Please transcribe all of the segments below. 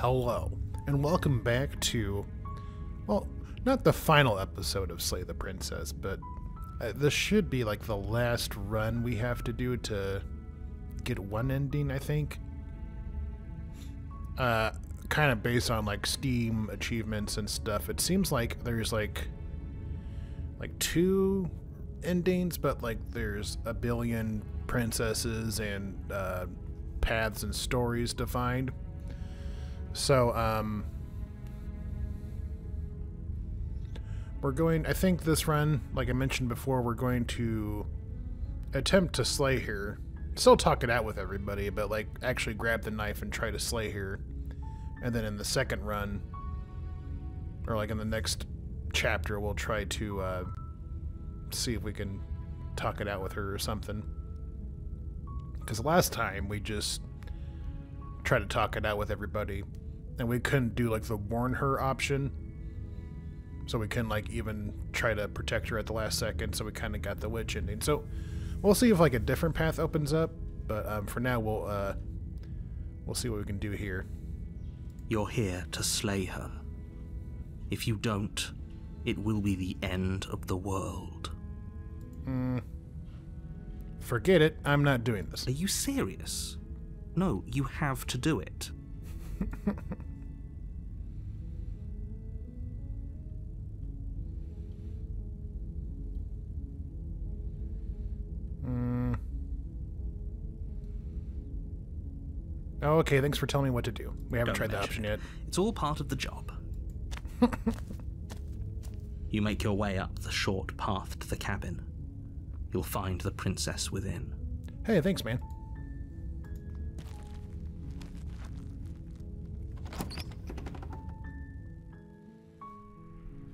Hello, and welcome back to, well, not the final episode of Slay the Princess, but uh, this should be like the last run we have to do to get one ending, I think. Uh, kind of based on like Steam achievements and stuff. It seems like there's like like two endings, but like there's a billion princesses and uh, paths and stories defined. So, um, we're going, I think this run, like I mentioned before, we're going to attempt to slay her. Still talk it out with everybody, but like actually grab the knife and try to slay her. And then in the second run, or like in the next chapter, we'll try to uh, see if we can talk it out with her or something. Because last time we just tried to talk it out with everybody, and we couldn't do like the warn her option. So we couldn't like even try to protect her at the last second. So we kind of got the witch ending. So we'll see if like a different path opens up. But um, for now, we'll uh, we'll see what we can do here. You're here to slay her. If you don't, it will be the end of the world. Forget it. I'm not doing this. Are you serious? No, you have to do it. Mm. Oh, okay. Thanks for telling me what to do. We haven't Don't tried that option it. yet. It's all part of the job. you make your way up the short path to the cabin. You'll find the princess within. Hey, thanks, man.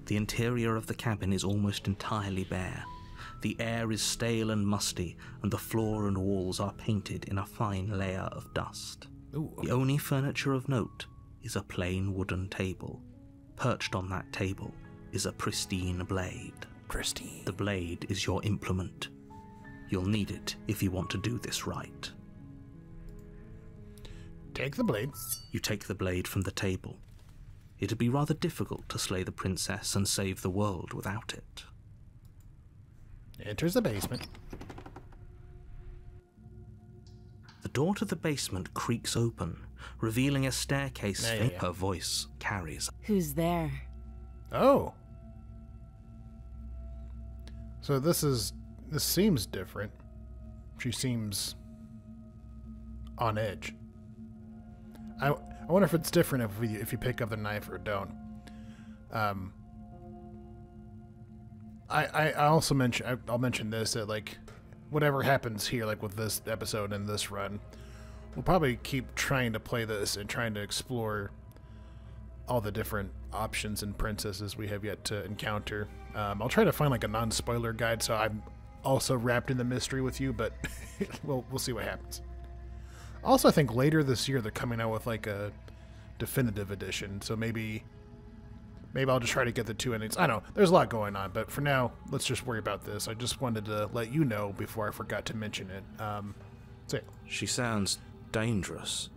The interior of the cabin is almost entirely bare. The air is stale and musty, and the floor and walls are painted in a fine layer of dust. Ooh. The only furniture of note is a plain wooden table. Perched on that table is a pristine blade. Pristine. The blade is your implement. You'll need it if you want to do this right. Take the blade. You take the blade from the table. It'd be rather difficult to slay the princess and save the world without it. Enters the basement. The door to the basement creaks open, revealing a staircase Yeah, yeah, yeah. her voice carries. Who's there? Oh. So this is this seems different. She seems on edge. I I wonder if it's different if we if you pick up the knife or don't. Um. I I, also mention I, I'll mention this that like whatever happens here like with this episode and this run, we'll probably keep trying to play this and trying to explore all the different options and princesses we have yet to encounter. Um, I'll try to find like a non-spoiler guide, so I'm also wrapped in the mystery with you. But we'll we'll see what happens. Also, I think later this year they're coming out with like a definitive edition, so maybe maybe I'll just try to get the two endings. I don't know. There's a lot going on, but for now, let's just worry about this. I just wanted to let you know before I forgot to mention it. Um, so yeah. She sounds dangerous.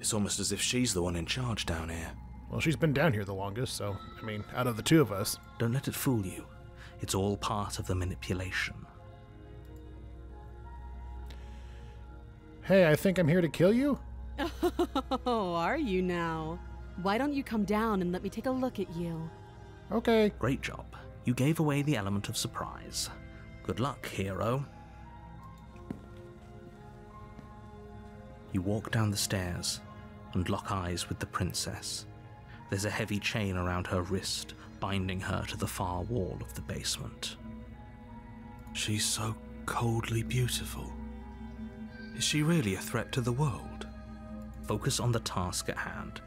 It's almost as if she's the one in charge down here. Well, she's been down here the longest, so I mean, out of the two of us, Don't let it fool you. It's all part of the manipulation. hey, I think I'm here to kill you. Oh, are you now? Why don't you come down and let me take a look at you? Okay. Great job. You gave away the element of surprise. Good luck, hero. You walk down the stairs and lock eyes with the princess. There's a heavy chain around her wrist, binding her to the far wall of the basement. She's so coldly beautiful. Is she really a threat to the world? Focus on the task at hand.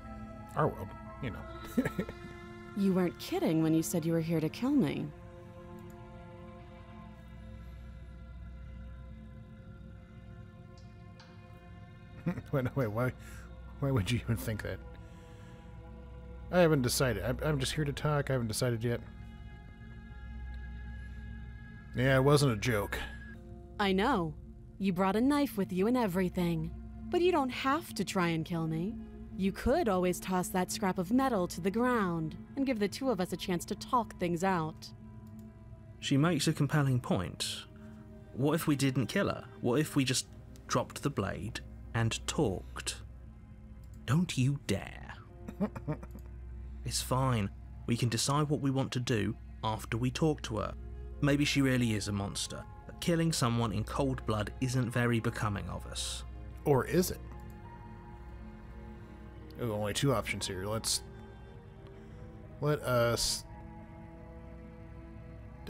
Our world, you know. You weren't kidding when you said you were here to kill me. wait, wait, why, why would you even think that? I haven't decided. I'm, I'm just here to talk. I haven't decided yet. Yeah, it wasn't a joke. I know. You brought a knife with you and everything. But you don't have to try and kill me. You could always toss that scrap of metal to the ground and give the two of us a chance to talk things out. She makes a compelling point. What if we didn't kill her? What if we just dropped the blade and talked? Don't you dare. it's fine. We can decide what we want to do after we talk to her. Maybe she really is a monster, but killing someone in cold blood isn't very becoming of us. Or is it? Ooh, only two options here. Let's let us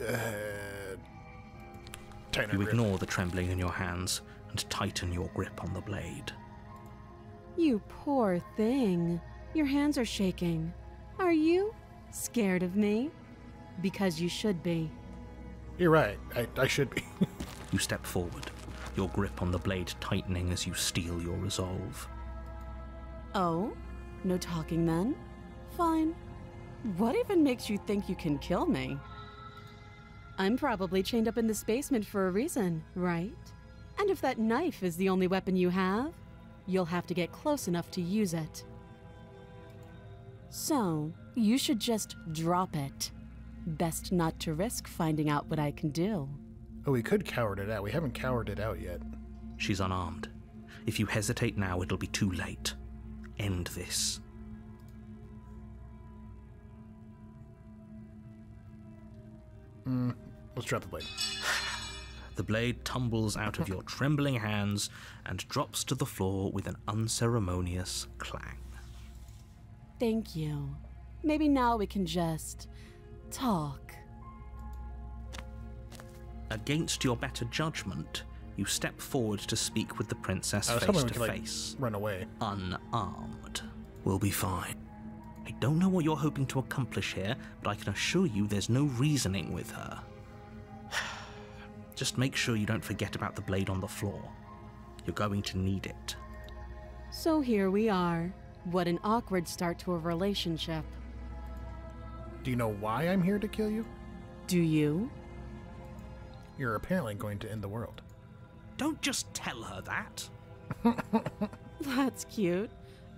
uh, tighten our You grip. ignore the trembling in your hands and tighten your grip on the blade. You poor thing. Your hands are shaking. Are you scared of me? Because you should be. You're right. I, I should be. You step forward, your grip on the blade tightening as you steel your resolve. Oh? No talking then? Fine. What even makes you think you can kill me? I'm probably chained up in this basement for a reason, right? And if that knife is the only weapon you have, you'll have to get close enough to use it. So, you should just drop it. Best not to risk finding out what I can do. oh, we could coward it out. We haven't cowered it out yet. She's unarmed. If you hesitate now, it'll be too late. End this. Mm, Let's drop the blade. The blade tumbles out of your trembling hands and drops to the floor with an unceremonious clang. Thank you. Maybe now we can just talk. Against your better judgment, you step forward to speak with the princess face hoping we to could like face. run away. unarmed. We'll be fine. I don't know what you're hoping to accomplish here, but I can assure you there's no reasoning with her. Just make sure you don't forget about the blade on the floor. You're going to need it. So here we are. What an awkward start to a relationship. Do you know why I'm here to kill you? Do you? You're apparently going to end the world. Don't just tell her that. That's cute.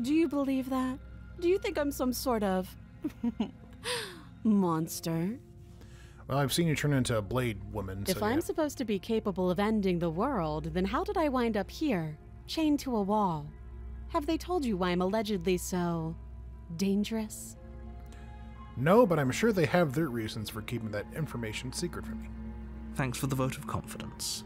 Do you believe that? Do you think I'm some sort of monster? Well, I've seen you turn into a blade woman. if so I'm yeah. supposed to be capable of ending the world, then how did I wind up here, chained to a wall? Have they told you why I'm allegedly so dangerous? No, but I'm sure they have their reasons for keeping that information secret from me. Thanks for the vote of confidence.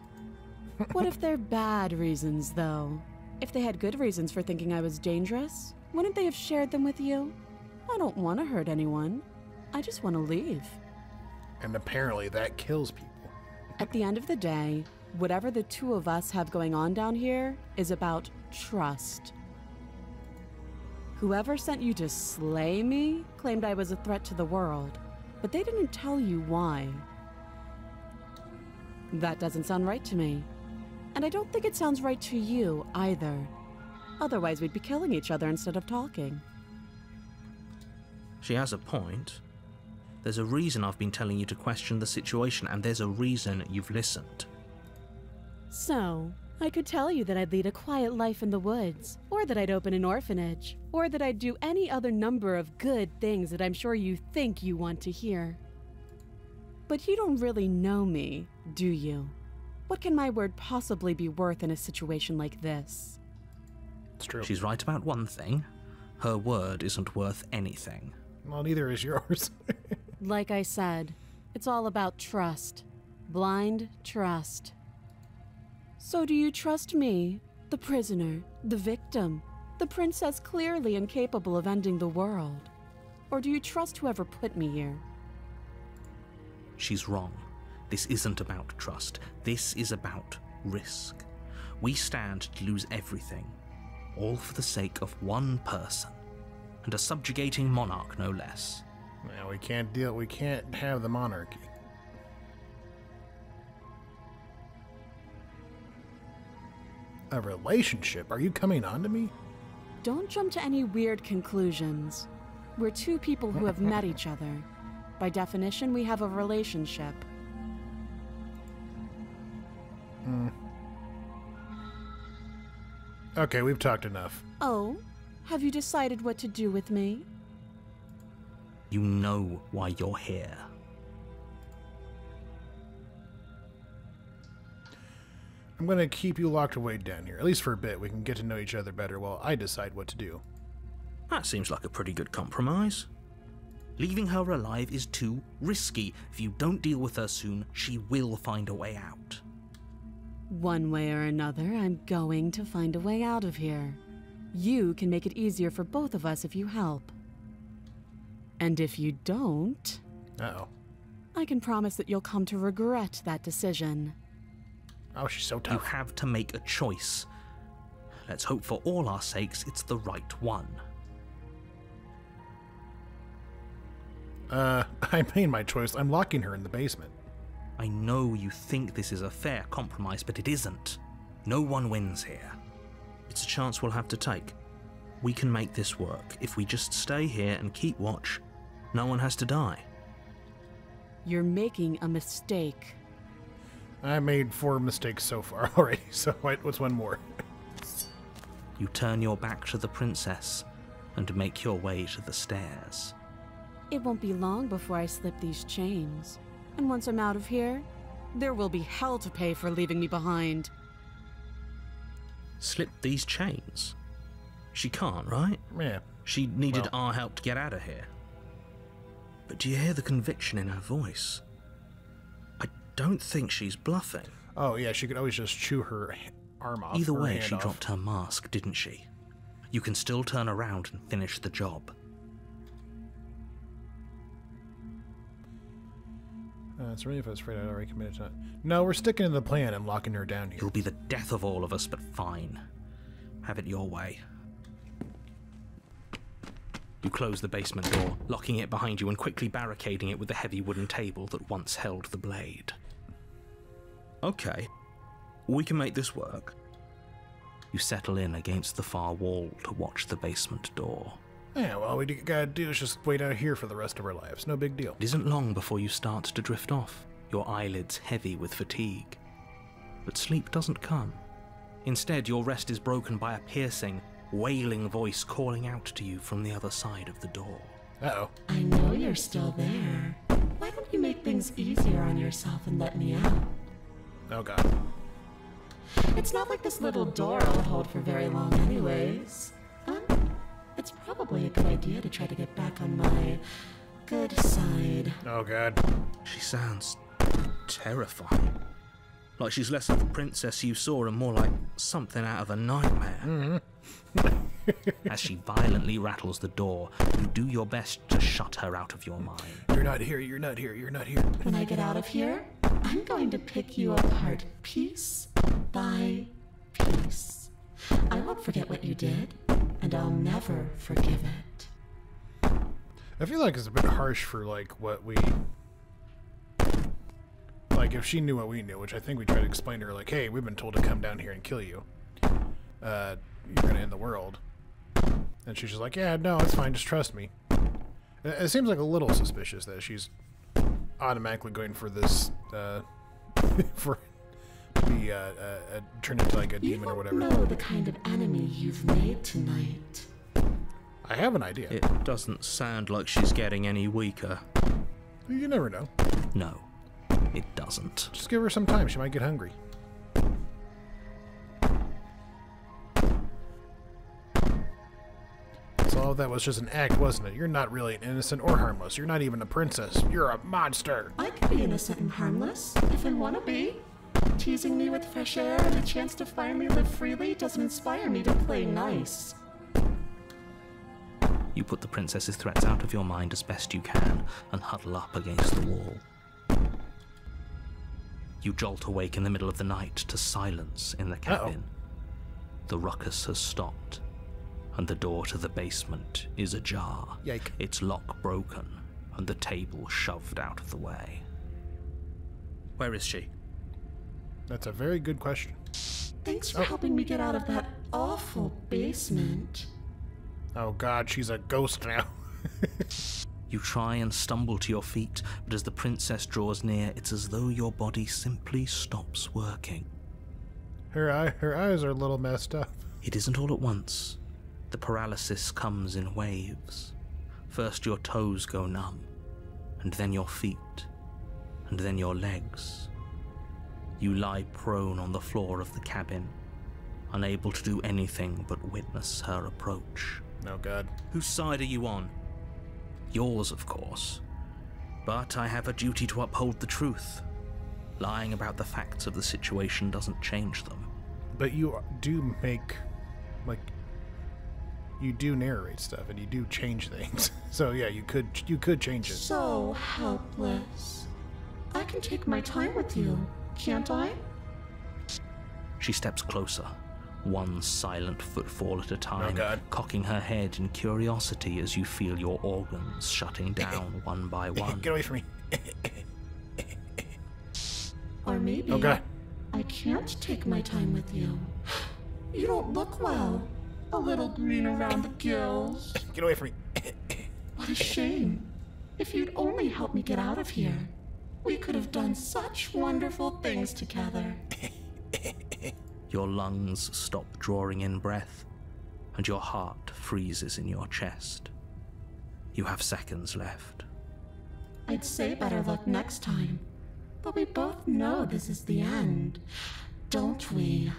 What if they're bad reasons, though? If they had good reasons for thinking I was dangerous, wouldn't they have shared them with you? I don't want to hurt anyone. I just want to leave. And apparently that kills people. At the end of the day, whatever the two of us have going on down here is about trust. Whoever sent you to slay me claimed I was a threat to the world, but they didn't tell you why. That doesn't sound right to me. And I don't think it sounds right to you either. Otherwise, we'd be killing each other instead of talking. She has a point. There's a reason I've been telling you to question the situation, and there's a reason you've listened. So, I could tell you that I'd lead a quiet life in the woods, or that I'd open an orphanage, or that I'd do any other number of good things that I'm sure you think you want to hear. But you don't really know me, do you? What can my word possibly be worth in a situation like this? It's true. She's right about one thing her word isn't worth anything. Well, neither is yours. Like I said, it's all about trust. Blind trust. So, do you trust me, the prisoner, the victim, the princess clearly incapable of ending the world? Or do you trust whoever put me here? She's wrong. This isn't about trust. This is about risk. We stand to lose everything, all for the sake of one person, and a subjugating monarch no less. now we can't deal. We can't have the monarchy. A relationship? Are you coming on to me? Don't jump to any weird conclusions. We're two people who have met each other. By definition, we have a relationship. Hmm. Okay, we've talked enough. Oh, Have you decided what to do with me? You know why you're here. I'm gonna keep you locked away down here, at least for a bit. We can get to know each other better while I decide what to do. That seems like a pretty good compromise. Leaving her alive is too risky. If you don't deal with her soon, she will find a way out. One way or another, I'm going to find a way out of here. You can make it easier for both of us if you help. And if you don't, Uh oh. I can promise that you'll come to regret that decision. Oh, she's so tough. You have to make a choice. Let's hope for all our sakes it's the right one. Uh, I made my choice. I'm locking her in the basement. I know you think this is a fair compromise, but it isn't. No one wins here. It's a chance we'll have to take. We can make this work. If we just stay here and keep watch, no one has to die. You're making a mistake. I made four mistakes so far already, so wait, what's one more? You turn your back to the princess and make your way to the stairs. It won't be long before I slip these chains. And once I'm out of here, there will be hell to pay for leaving me behind. Slip these chains? She can't, right? Yeah. She needed Well- our help to get out of here. But do you hear the conviction in her voice? I don't think she's bluffing. Oh, yeah, she could always just chew her arm off. Either way, she off. dropped her mask, didn't she? You can still turn around and finish the job. Uh, was afraid I'd already committed to it. No, we're sticking to the plan and locking her down here. It'll be the death of all of us, but fine. Have it your way. You close the basement door, locking it behind you and quickly barricading it with the heavy wooden table that once held the blade. Okay, we can make this work. You settle in against the far wall to watch the basement door. Yeah, well, we gotta do is just wait out here for the rest of our lives. No big deal. It isn't long before you start to drift off, your eyelids heavy with fatigue. But sleep doesn't come. Instead, your rest is broken by a piercing, wailing voice calling out to you from the other side of the door. Uh oh. I know you're still there. Why don't you make things easier on yourself and let me out? Oh god. It's not like this little door will hold for very long, anyways. Huh? It's probably a good idea to try to get back on my good side. Oh god. She sounds terrifying. Like she's less of the princess you saw and more like something out of a nightmare. Mm-hmm. As she violently rattles the door, you do your best to shut her out of your mind. You're not here, you're not here, you're not here. When I get out of here, I'm going to pick you apart piece by piece. I won't forget what you did, and I'll never forgive it. I feel like it's a bit harsh for like what we like if she knew what we knew, which I think we tried to explain to her like, hey, we've been told to come down here and kill you. Uh you're gonna end the world. And she's just like, Yeah, no, it's fine, just trust me. It, seems like a little suspicious that she's automatically going for this uh for be uh, uh, uh turned into like a You demon or won't whatever. know the kind of enemy you've made tonight. I have an idea. It doesn't sound like she's getting any weaker. You never know. No, it doesn't. Just give her some time, she might get hungry. So all that was just an act, wasn't it? You're not really an innocent or harmless. You're not even a princess. You're a monster. I could be innocent and harmless if I want to be. Teasing me with fresh air and a chance to finally live freely doesn't inspire me to play nice. You put the princess's threats out of your mind as best you can and huddle up against the wall. You jolt awake in the middle of the night to silence in the cabin. The ruckus has stopped, and the door to the basement is ajar. Yike. Its lock broken, and the table shoved out of the way. Where is she? That's a very good question. Thanks for oh. helping me get out of that awful basement. Oh god, she's a ghost now. You try and stumble to your feet, but as the princess draws near, it's as though your body simply stops working. her eye, her eyes are a little messed up. It isn't all at once. The paralysis comes in waves. First your toes go numb, and then your feet, and then your legs. You lie prone on the floor of the cabin, unable to do anything but witness her approach. Oh god. Whose side are you on? Yours, of course. But I have a duty to uphold the truth. Lying about the facts of the situation doesn't change them. But you do make like you do narrate stuff and you do change things. So yeah, you could you could change it. So helpless. I can take my time with you, can't I? She steps closer, one silent footfall at a time, oh, God. cocking her head in curiosity as you feel your organs shutting down one by one. Get away from me. Or maybe Oh god. I can't take my time with you. You don't look well. A little green around the gills. Get away from me. What a shame. If you'd only help me get out of here, we could have done such wonderful things together. Your lungs stop drawing in breath, and your heart freezes in your chest. You have seconds left. I'd say better luck next time. But we both know this is the end, don't we?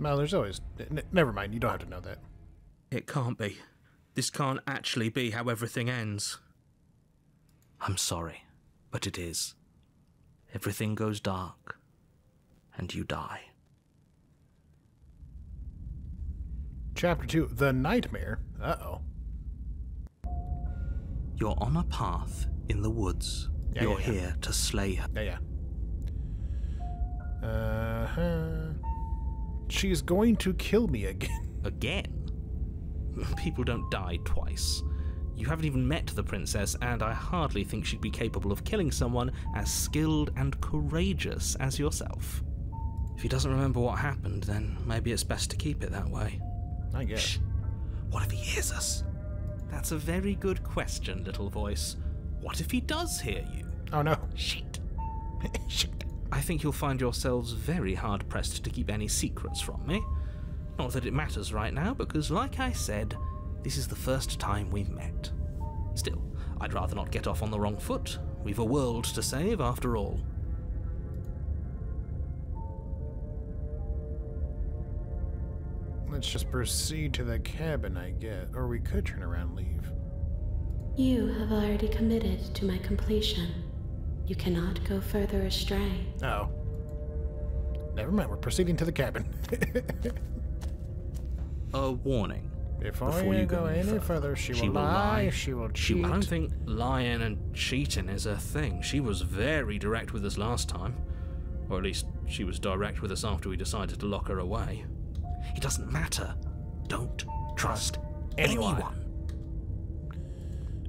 No, there's always. N- never mind. You don't have to know that. It can't be. This can't actually be how everything ends. I'm sorry, but it is. Everything goes dark, and you die. Chapter two: The Nightmare. Uh oh. You're on a path in the woods. Yeah, You're yeah, yeah. here to slay her. Yeah, yeah. Uh huh. She's going to kill me again. Again? People don't die twice. You haven't even met the princess, and I hardly think she'd be capable of killing someone as skilled and courageous as yourself. If he doesn't remember what happened, then maybe it's best to keep it that way. I guess. Shh. What if he hears us? That's a very good question, little voice. What if he does hear you? Oh no. Shit. Shit. I think you'll find yourselves very hard pressed to keep any secrets from me. Not that it matters right now, because, like I said, this is the first time we've met. Still, I'd rather not get off on the wrong foot. We've a world to save, after all. Let's just proceed to the cabin, I guess. Or we could turn around and leave. You have already committed to my completion. You cannot go further astray. Oh. Never mind. We're proceeding to the cabin. A warning. Before, Before you, you go, go any further, further, she, she will lie, lie. she will She, cheat. I don't think lying and cheating is a thing. She was very direct with us last time. Or at least, she was direct with us after we decided to lock her away. It doesn't matter. Don't trust anyone. anyone.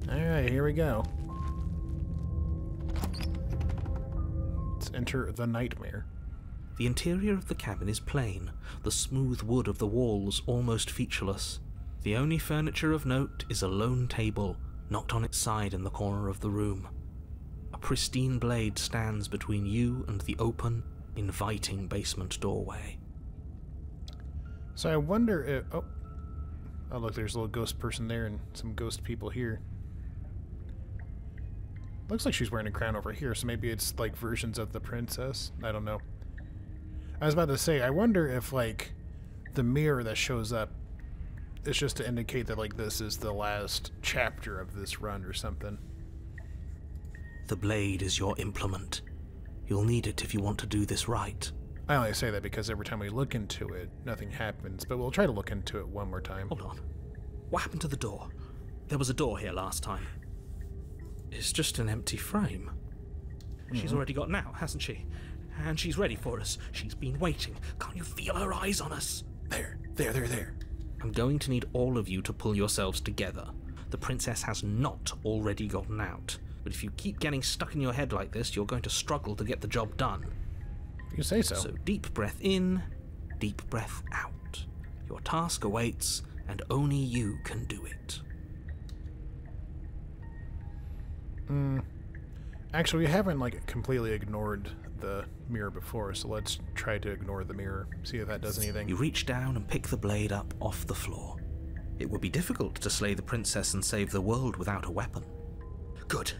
Alright, here we go. Let's enter the nightmare. The interior of the cabin is plain, the smooth wood of the walls almost featureless. The only furniture of note is a lone table, knocked on its side in the corner of the room. A pristine blade stands between you and the open, inviting basement doorway. So I wonder if. Oh. Oh, look, there's a little ghost person there and some ghost people here. Looks like she's wearing a crown over here, so maybe it's like versions of the princess. I don't know. I was about to say, I wonder if, like, the mirror that shows up is just to indicate that, like, this is the last chapter of this run or something. The blade is your implement. You'll need it if you want to do this right. I only say that because every time we look into it, nothing happens, but we'll try to look into it one more time. Hold on. What happened to the door? There was a door here last time. It's just an empty frame. She's mm-hmm. already got now, hasn't she? And she's ready for us. She's been waiting. Can't you feel her eyes on us? There, there, there, there. I'm going to need all of you to pull yourselves together. The princess has not already gotten out. But if you keep getting stuck in your head like this, you're going to struggle to get the job done. You say so. So deep breath in, deep breath out. Your task awaits, and only you can do it. Hmm. Actually, we haven't like completely ignored the mirror before, so let's try to ignore the mirror. See if that does anything. You reach down and pick the blade up off the floor. It would be difficult to slay the princess and save the world without a weapon. Good.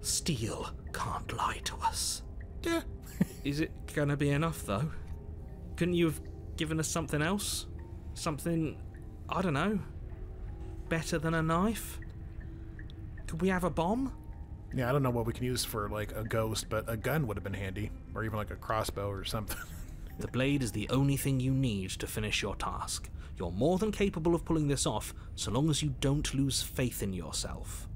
Steel can't lie to us. Yeah. Is it gonna be enough, though? Couldn't you have given us something else? Something, I don't know, better than a knife? Could we have a bomb? Yeah, I don't know what we can use for like a ghost, but a gun would have been handy, or even like a crossbow or something. The blade is the only thing you need to finish your task. You're more than capable of pulling this off, so long as you don't lose faith in yourself.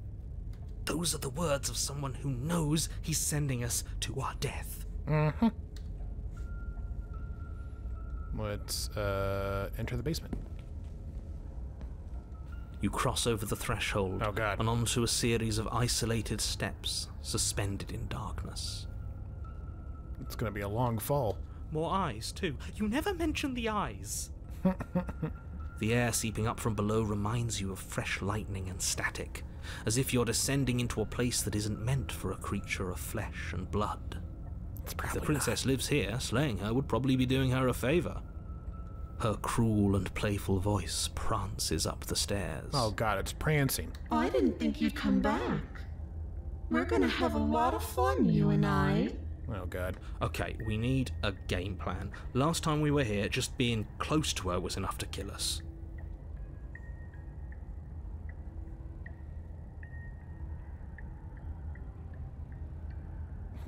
Those are the words of someone who knows he's sending us to our death. Mm-hmm. Let's uh, enter the basement. You cross over the threshold Oh, and onto a series of isolated steps suspended in darkness. It's gonna be a long fall. More eyes, too. You never mention the eyes. the air seeping up from below reminds you of fresh lightning and static, as if you're descending into a place that isn't meant for a creature of flesh and blood. If the princess lives here, slaying her would probably be doing her a favor. Her cruel and playful voice prances up the stairs. Oh god, it's prancing. I didn't think you'd come back. We're gonna have a lot of fun, you and I. Oh god. Okay, we need a game plan. Last time we were here, just being close to her was enough to kill us.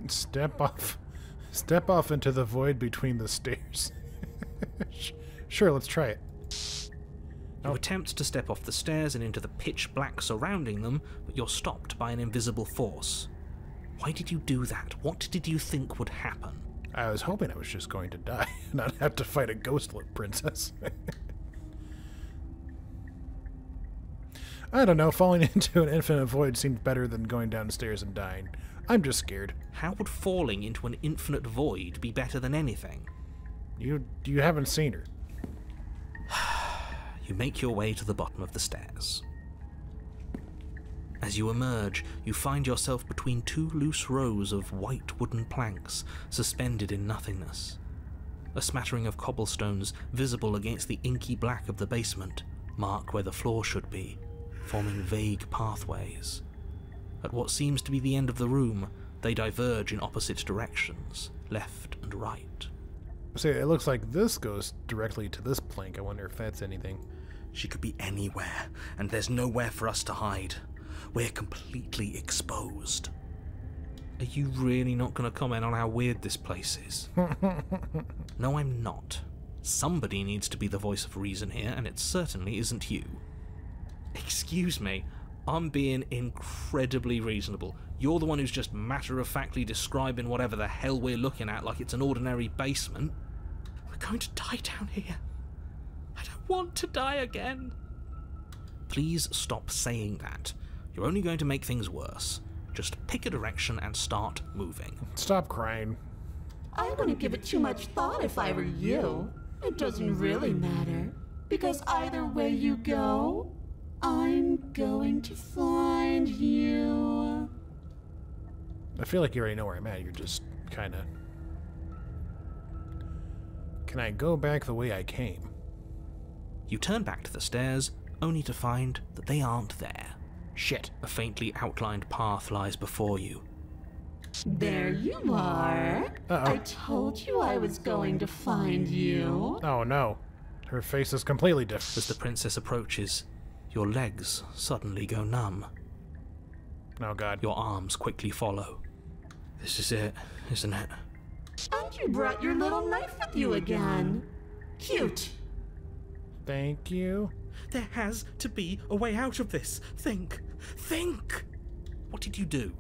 Step off. Step off into the void between the stairs. Sure, let's try it. You attempt to step off the stairs and into the pitch black surrounding them, but you're stopped by an invisible force. Why did you do that? What did you think would happen? I was hoping I was just going to die, and not have to fight a ghost lord princess. I don't know, falling into an infinite void seemed better than going downstairs and dying. I'm just scared. How would falling into an infinite void be better than anything? You you haven't seen her. You make your way to the bottom of the stairs. As you emerge, you find yourself between two loose rows of white wooden planks suspended in nothingness. A smattering of cobblestones visible against the inky black of the basement mark where the floor should be, forming vague pathways. At what seems to be the end of the room, they diverge in opposite directions, left and right. See, it looks like this goes directly to this plank. I wonder if that's anything. She could be anywhere, and there's nowhere for us to hide. We're completely exposed. Are you really not going to comment on how weird this place is? no, I'm not. Somebody needs to be the voice of reason here, and it certainly isn't you. Excuse me, I'm being incredibly reasonable. You're the one who's just matter of factly describing whatever the hell we're looking at like it's an ordinary basement. We're going to die down here. I don't want to die again. Please stop saying that. You're only going to make things worse. Just pick a direction and start moving. Stop crying. I wouldn't give it too much thought if I were you. It doesn't really matter. Because either way you go, I'm going to find you. I feel like you already know where I'm at. You're just kind of. Can I go back the way I came? You turn back to the stairs, only to find that they aren't there. Shit. A faintly outlined path lies before you. There you are. Uh-oh. I told you I was going to find you. Oh no. Her face is completely different. As the princess approaches, your legs suddenly go numb. Oh god. Your arms quickly follow. This is it, isn't it? And you brought your little knife with you again. Cute. Thank you. There has to be a way out of this. Think. Think! What did you do?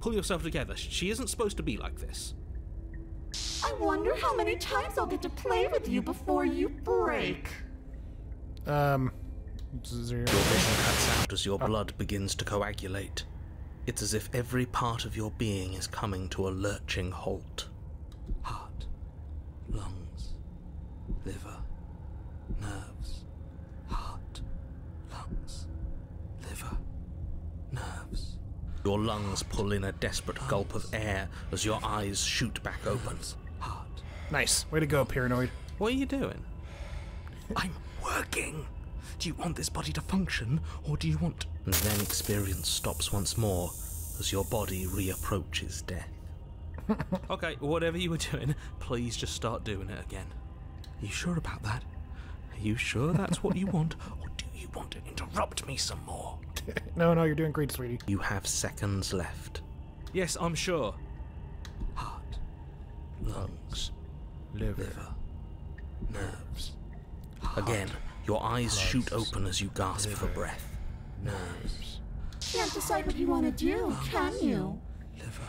Pull yourself together. She isn't supposed to be like this. I wonder how many times I'll get to play with you before you break. Um. Zero. Your vision cuts out as your blood begins to coagulate. It's as if every part of your being is coming to a lurching halt. Heart, lungs, liver, nerves. Heart, lungs, liver, nerves. Your lungs pull in a desperate gulp of air as your eyes shoot back open. Heart. Nice. Way to go, paranoid. What are you doing? I'm working. Do you want this body to function, or do you want. And then experience stops once more as your body reapproaches death. Okay, whatever you were doing, please just start doing it again. Are you sure about that? Are you sure that's what you want, or do you want to interrupt me some more? no, no, you're doing great, sweetie. You have seconds left. Yes, I'm sure. Heart, lungs, Liver. nerves. Again, your eyes shoot open as you gasp for breath. Nerves, Can't decide what you want to do, can you? liver.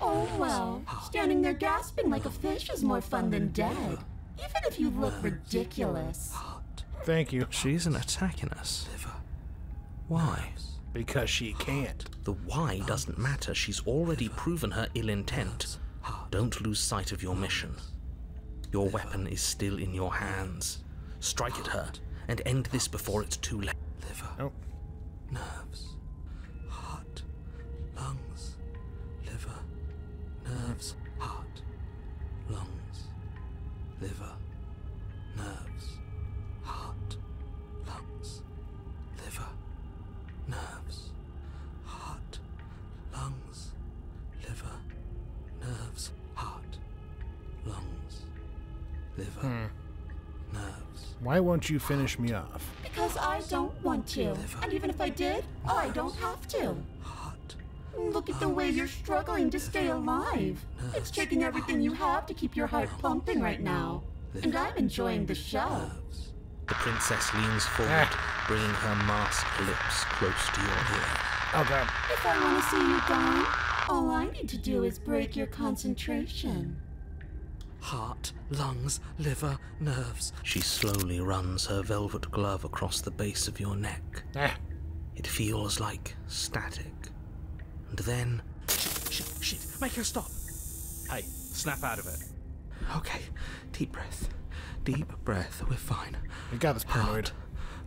Oh well, standing there gasping like a fish is more fun than dead. Even if you look ridiculous. Thank you. She isn't attacking us. Why? Because she can't. The why doesn't matter. She's already proven her ill intent. Don't lose sight of your mission. Your weapon is still in your hands. Strike at her and end this before it's too late. Liver, Oh, why won't you finish me off? Because I don't want to. And even if I did, I don't have to. Heart, Look at the way you're struggling to stay alive. It's taking everything you have to keep your heart pumping right now. And I'm enjoying the show. The princess leans forward, bringing her masked lips close to your ear. Oh god. If I want to see you die, all I need to do is break your concentration. Heart, lungs, liver, nerves. She slowly runs her velvet glove across the base of your neck. Ah, It feels like static. And then. Shit, shit, shit. Make her stop. Hey, snap out of it. Okay, deep breath. Deep breath. We're fine. you got this paranoid. Heart,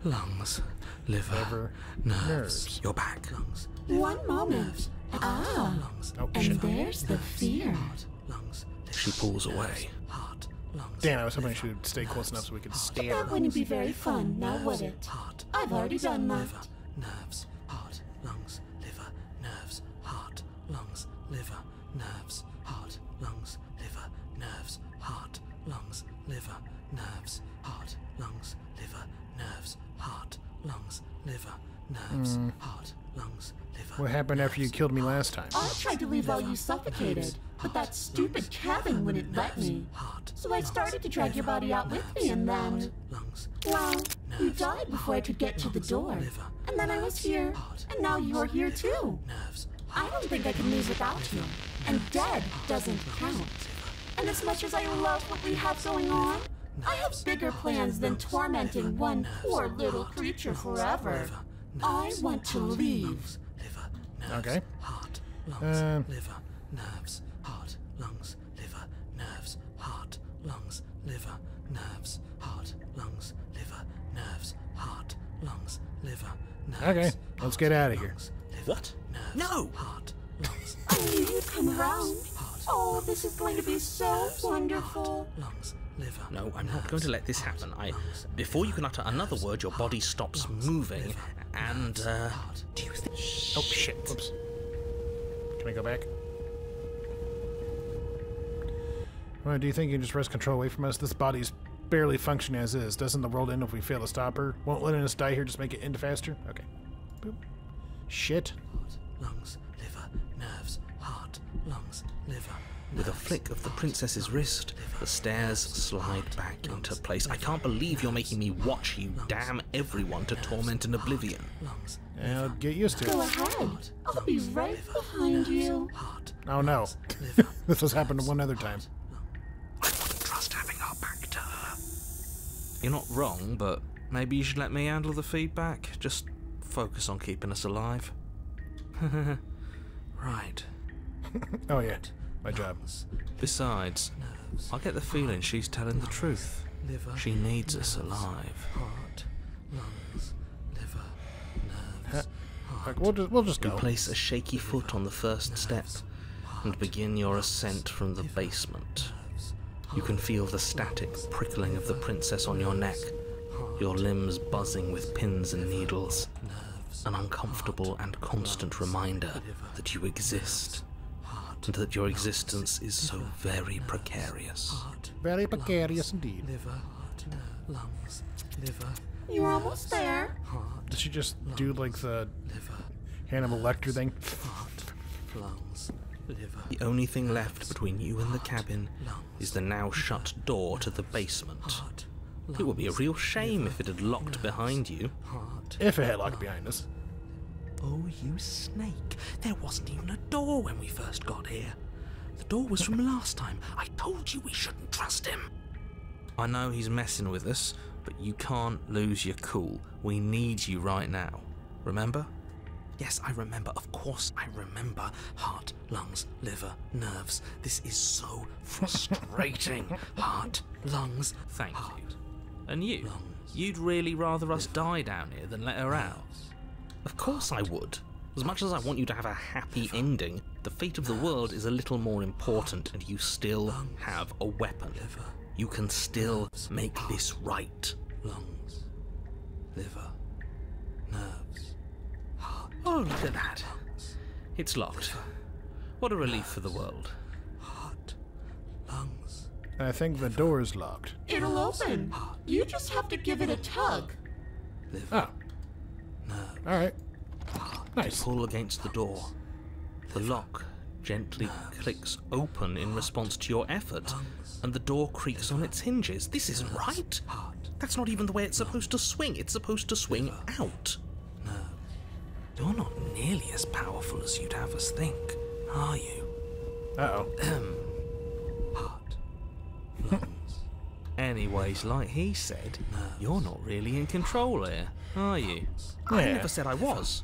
lungs, liver, Liver, nerves. nerves. Your back, lungs, One moment. Ah, lungs, Oh and shit. there's the fear. heart, lungs. She pulls away. Heart, lungs. Damn, I was hoping she would stay close enough so we could stare. That wouldn't be very fun, now would it? Heart, I've already done that. liver, nerves, heart, lungs, liver, nerves, heart, lungs, liver, nerves, heart, lungs, liver, nerves, heart, lungs, liver, nerves, heart, lungs, liver, nerves, heart, lungs, liver, nerves, hmm. heart, lungs, liver. What happened after you killed me last time? I tried to leave while you suffocated, but that stupid cabin wouldn't let me. Heart, So I started to drag your body out with me, and then, lungs, well, you died before I could get to the door. And then I was here, and now you're here too. nerves, I don't think I can lose without you. And dead doesn't count. And as much as I love what we have going on, I have bigger plans than tormenting one poor little creature forever. I want to leave. liver, nerves, Okay. heart, lungs, Um, liver, nerves, heart, lungs, liver, nerves, heart, lungs, liver, nerves, heart, lungs, liver, nerves, heart, lungs, liver, nerves. Okay, let's get out of here. lungs, liver, What? No! Heart, lungs, I knew you'd come around. Heart, Oh, this is going to be so wonderful. Heart, lungs, liver. No, I'm not going to let this happen. I. Before you can utter another word, your body stops moving, and, uh. Do you think. Oh shit. Whoops. Can I go back? Well, do you think you can just wrest control away from us? This body's barely functioning as is. Doesn't the world end if we fail to stop her? Won't letting us die here just make it end faster? Okay. Boop. Shit. lungs, liver, nerves, heart, lungs, liver. With a flick of the princess's wrist, the stairs slide back into place. I can't believe you're making me watch you damn everyone to torment and oblivion. Lungs, I'll get used to it. Go it. ahead. I'll be right behind you. Oh no. this has happened one other time. I wouldn't trust having our back to her. You're not wrong, but maybe you should let me handle the feedback. Just focus on keeping us alive. right. Oh yeah. My job. Besides, I get the feeling she's telling the truth. She needs us alive. Heart, lungs, liver, nerves. Like, we'll just we'll just You go. place a shaky foot on the first step and begin your ascent from the basement. You can feel the static prickling of the princess on your neck your limbs buzzing with pins and needles. An uncomfortable and constant reminder that you exist, and that your existence is so very precarious. Very precarious indeed. lungs, liver, You're almost there. Did she just do like the Hannibal Lecter thing? lungs, liver. The only thing left between you and the cabin is the now shut door to the basement. It would be a real shame if it had locked behind you. If it had locked behind us. Oh, you snake. There wasn't even a door when we first got here. The door was from last time. I told you we shouldn't trust him. I know he's messing with us, but you can't lose your cool. We need you right now. Remember? Yes, I remember. Of course, I remember. Heart, lungs, liver, nerves. This is so frustrating. Heart, lungs. Thank you. And you? Lungs, You'd really rather us die down here than let her out? Of course I would. As much as I want you to have a happy ending, the fate of the world is a little more important, and you still have a weapon. You can still make this right. Lungs, liver, nerves, heart. Oh, look at that. It's locked. What a relief for the world. Heart, lungs. I think the door is locked. It'll open. You just have to give it a tug. Oh. Ah. Alright. Nice. Pull against the door. The lock gently clicks open in response to your effort, and the door creaks on its hinges. This isn't right. That's not even the way it's supposed to swing. It's supposed to swing out. You're not nearly as powerful as you'd have us think, are you? Uh oh. Heart. Lungs. Anyways, like he said, you're not really in control here, are you? I never said I was.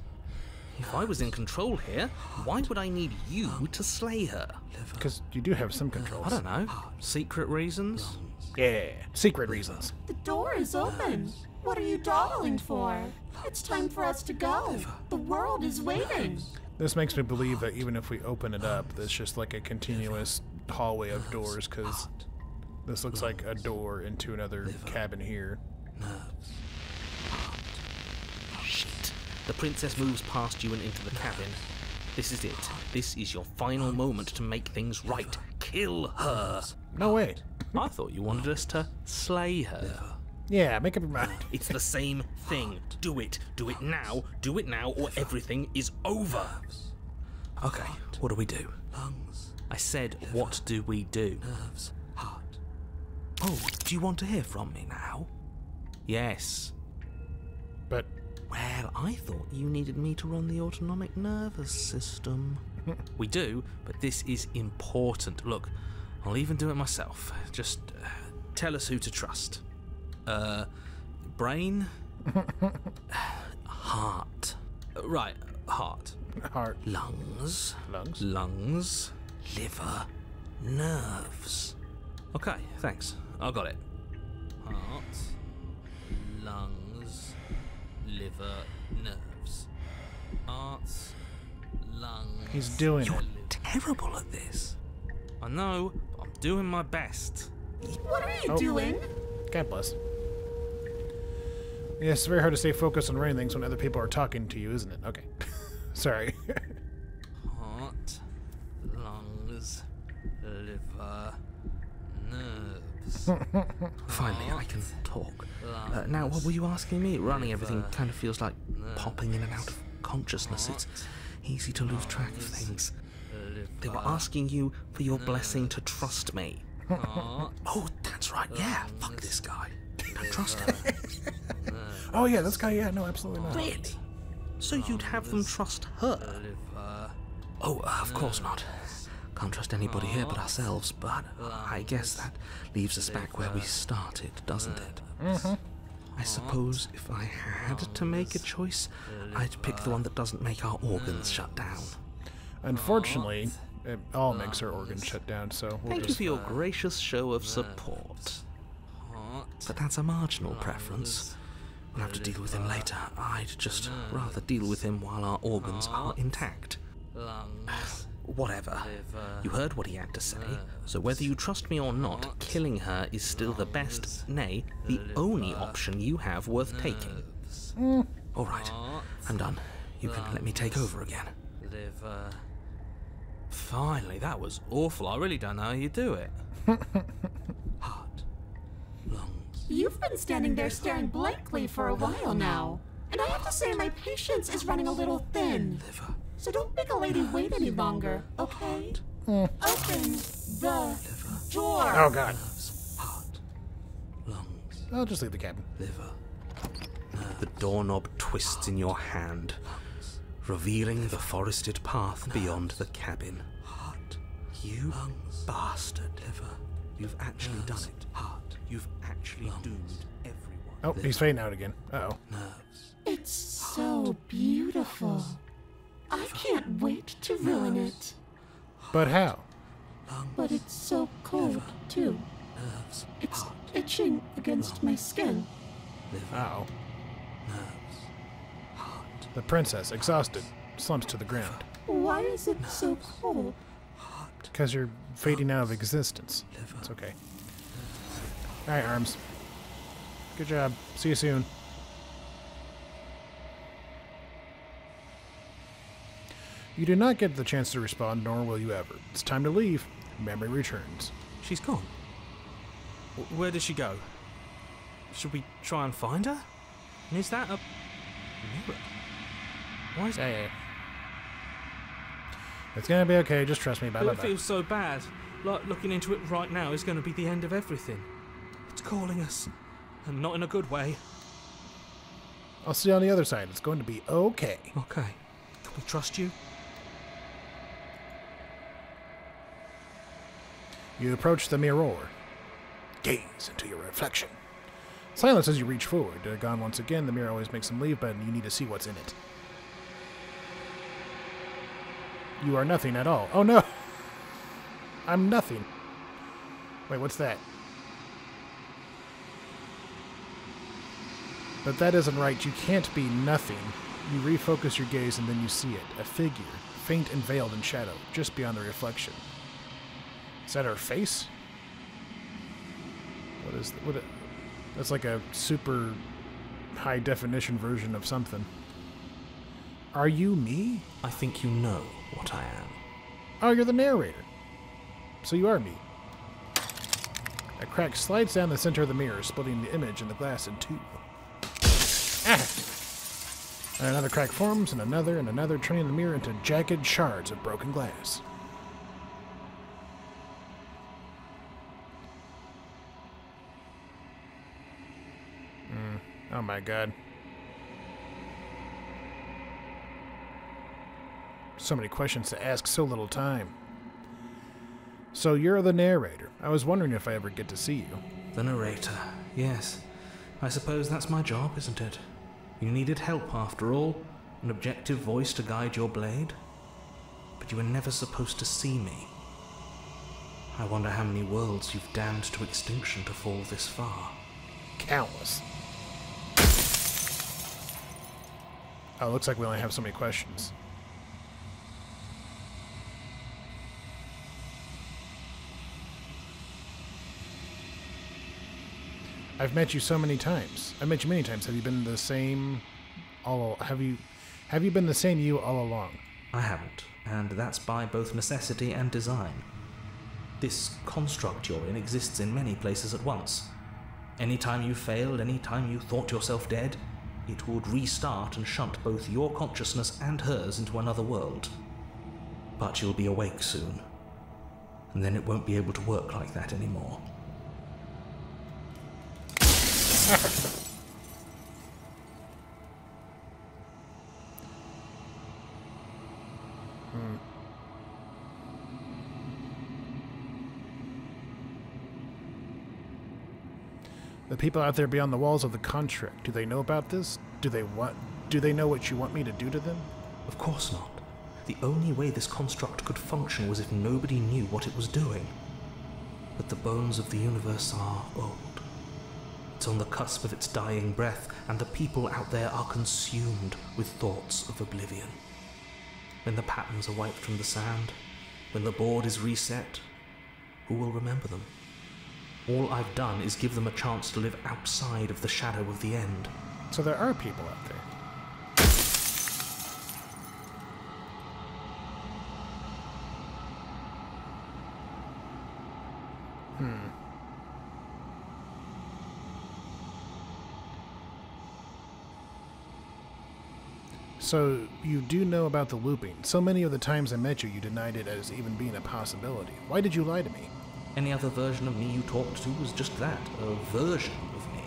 If I was in control here, why would I need you to slay her? Because you do have some control. I don't know. Secret reasons? Yeah. Secret reasons. The door is open. What are you dawdling for? It's time for us to go. The world is waiting. This makes me believe that even if we open it up, there's just like a continuous hallway of doors because this looks like a door into another cabin here. Oh, shit. The princess moves past you and into the cabin. This is it. This is your final moment to make things right. Kill her. No way. I thought you wanted us to slay her. Yeah, make up your mind. It's the same thing. Do it. Do it now. Do it now, or everything is over. Okay, what do we do? Lungs. I said, what do we do? Nerves. Heart. Oh, do you want to hear from me now? Yes. But Well, I thought you needed me to run the autonomic nervous system. we do, but this is important. Look, I'll even do it myself. Just uh, tell us who to trust. Uh, brain? heart. Right, heart. heart, Lungs. lungs. Lungs. Liver. Nerves. Okay, thanks. I got it. Heart. Lungs. Liver. Nerves. Heart. Lungs. He's doing You're it. terrible at this. I know, but I'm doing my best. What are you Oh. doing? God bless. Yeah, it's very hard to stay focused on running things when other people are talking to you, isn't it? Okay. Sorry. Heart. Lungs. Liver. Nerves. Finally, I can talk. Uh, now, what were you asking me? Running everything kind of feels like popping in and out of consciousness. It's easy to lose track of things. They were asking you for your blessing to trust me. oh, that's right. Yeah, fuck this guy. Don't trust him. oh yeah, this guy. Yeah, no, absolutely not. Really? So you'd have them trust her? Oh, uh, of course not. Can't trust anybody here but ourselves, but I guess that leaves us back where we started, doesn't it? I suppose if I had to make a choice, I'd pick the one that doesn't make our organs shut down. Unfortunately, it all makes our organs shut down. So we'll Thank you for your gracious show of support. But that's a marginal preference. We'll have to deal with him later. I'd just rather deal with him while our organs are intact. Whatever. You heard what he had to say, so whether you trust me or not, killing her is still the best, nay, the only option you have worth taking. All right, I'm done. You can let me take over again. Finally, that was awful. I really don't know how you do it. Heart, lungs, You've been standing there staring blankly for a while now. And I have to say, my patience is running a little thin. So don't make a lady wait any longer, okay? Open the door. Oh god. heart, lungs, I'll just leave the cabin. liver. The doorknob twists in your hand, revealing the forested path beyond the cabin. Heart, you bastard. Liver, you've actually done it. Heart, you've actually doomed everyone. Oh, he's fading out again. Uh oh. Nerves, It's so beautiful. I can't wait to ruin it. But how? But it's so cold, too. nerves, It's itching against my skin. Oh. nerves, heart, The princess, exhausted, slumps to the ground. Why is it so cold? Because you're fading out of existence. It's okay. Alright, Arms. Good job. See you soon. You do not get the chance to respond, nor will you ever. It's time to leave. Memory returns. She's gone. W- Where did she go? Should we try and find her? And is that a mirror? Why is Yeah, yeah. yeah. It's gonna be okay. Just trust me. Bye bye it feels so bad. Like looking into it right now is going to be the end of everything. It's calling us, and not in a good way. I'll see you on the other side. It's going to be okay. Okay, can we trust you? You approach the mirror. Gaze into your reflection. Silence as you reach forward. Uh, gone once again, the mirror always makes them leave, but you need to see what's in it. You are nothing at all. Oh no! I'm nothing. Wait, what's that? But that isn't right. You can't be nothing. You refocus your gaze and then you see it. A figure, faint and veiled in shadow, just beyond the reflection. Is that her face? What is that? what? It, that's like a super high definition version of something. Are you me? I think you know what I am. Oh, you're the narrator. So you are me. A crack slides down the center of the mirror, splitting the image and the glass in two. Ah! And another crack forms, and another, and another, turning the mirror into jagged shards of broken glass. Mm. Oh my god. So many questions to ask, so little time. So you're the narrator. I was wondering if I ever get to see you. The narrator, yes. I suppose that's my job, isn't it? You needed help after all, an objective voice to guide your blade. But you were never supposed to see me. I wonder how many worlds you've damned to extinction to fall this far. Countless. Oh, it looks like we only have so many questions. I've met you so many times. I've met you many times. Have you been the same all have you have you been the same you all along? I haven't, and that's by both necessity and design. This construct you're in exists in many places at once. Any time you failed, any time you thought yourself dead, it would restart and shunt both your consciousness and hers into another world. But you'll be awake soon, and then it won't be able to work like that anymore. The people out there beyond the walls of the contract, do they know about this? Do they want do they know what you want me to do to them? Of course not. The only way this construct could function was if nobody knew what it was doing. But the bones of the universe are old. It's on the cusp of its dying breath, and the people out there are consumed with thoughts of oblivion. When the patterns are wiped from the sand, When the board is reset, who will remember them? All I've done is give them a chance to live outside of the shadow of the end. So there are people out there. So you do know about the looping. So many of the times I met you, you denied it as even being a possibility. Why did you lie to me? Any other version of me you talked to was just that, a version of me.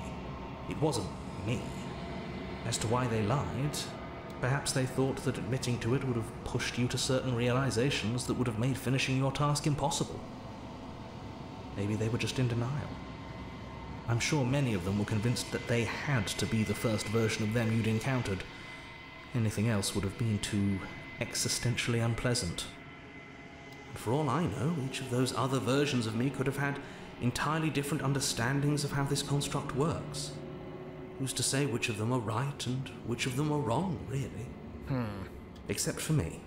It wasn't me. As to why they lied, perhaps they thought that admitting to it would have pushed you to certain realizations that would have made finishing your task impossible. Maybe they were just in denial. I'm sure many of them were convinced that they had to be the first version of them you'd encountered. Anything else would have been too existentially unpleasant. And for all I know, each of those other versions of me could have had entirely different understandings of how this construct works. Who's to say which of them are right and which of them are wrong, really? Hmm. Except for me.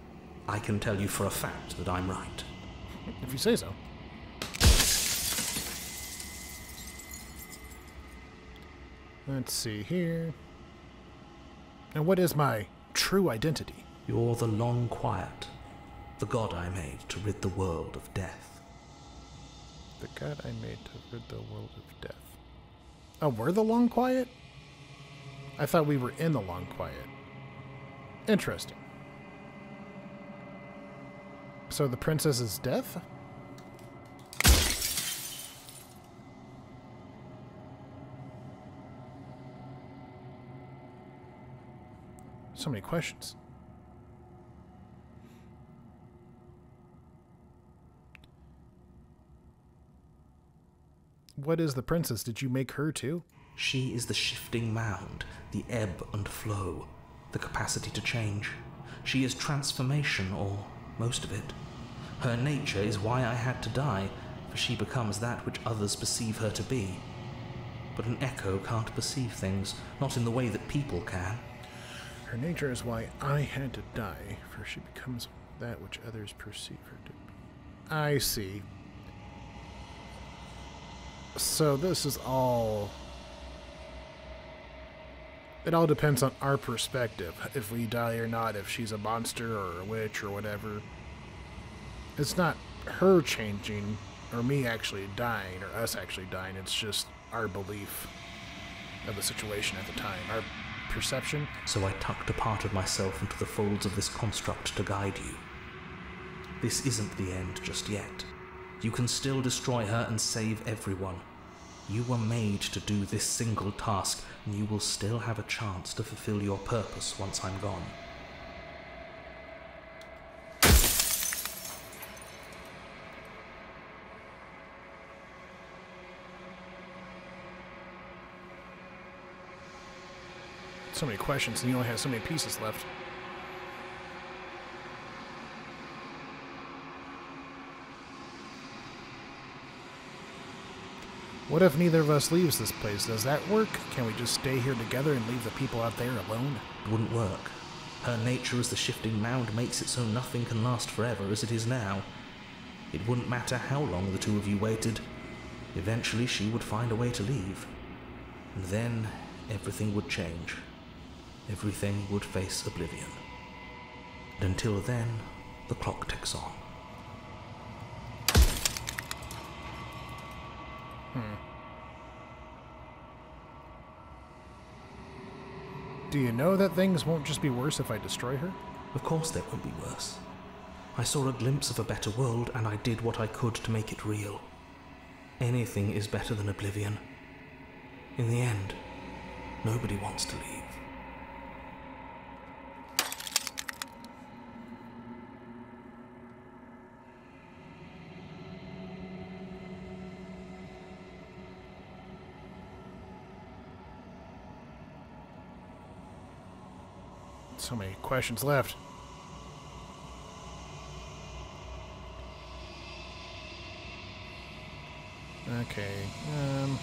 I can tell you for a fact that I'm right. If you say so. Let's see here. And what is my true identity? You're the long quiet, the god I made to rid the world of death. The god I made to rid the world of death. Oh, we're the long quiet? I thought we were in the long quiet. Interesting. So the princess's death? So many questions. What is the princess? Did you make her too? She is the shifting mound, the ebb and flow, the capacity to change. She is transformation, or most of it. Her nature is why I had to die, for she becomes that which others perceive her to be. But an echo can't perceive things, not in the way that people can. Her nature is why I had to die, for she becomes that which others perceive her to be. I see. So this is all. It all depends on our perspective. If we die or not, if she's a monster or a witch or whatever. It's not her changing or me actually dying or us actually dying. It's just our belief of the situation at the time, our perception. So I tucked a part of myself into the folds of this construct to guide you. This isn't the end just yet. You can still destroy her and save everyone. You were made to do this single task, and you will still have a chance to fulfill your purpose once I'm gone. So many questions, and you only have so many pieces left. What if neither of us leaves this place? Does that work? Can we just stay here together and leave the people out there alone? It wouldn't work. Her nature as the shifting mound makes it so nothing can last forever as it is now. It wouldn't matter how long the two of you waited. Eventually, she would find a way to leave. And then everything would change. Everything would face oblivion. And until then, the clock ticks on. Hmm. Do you know that things won't just be worse if I destroy her? Of course, they won't be worse. I saw a glimpse of a better world, and I did what I could to make it real. Anything is better than oblivion. In the end, nobody wants to leave. so many questions left. Okay, um...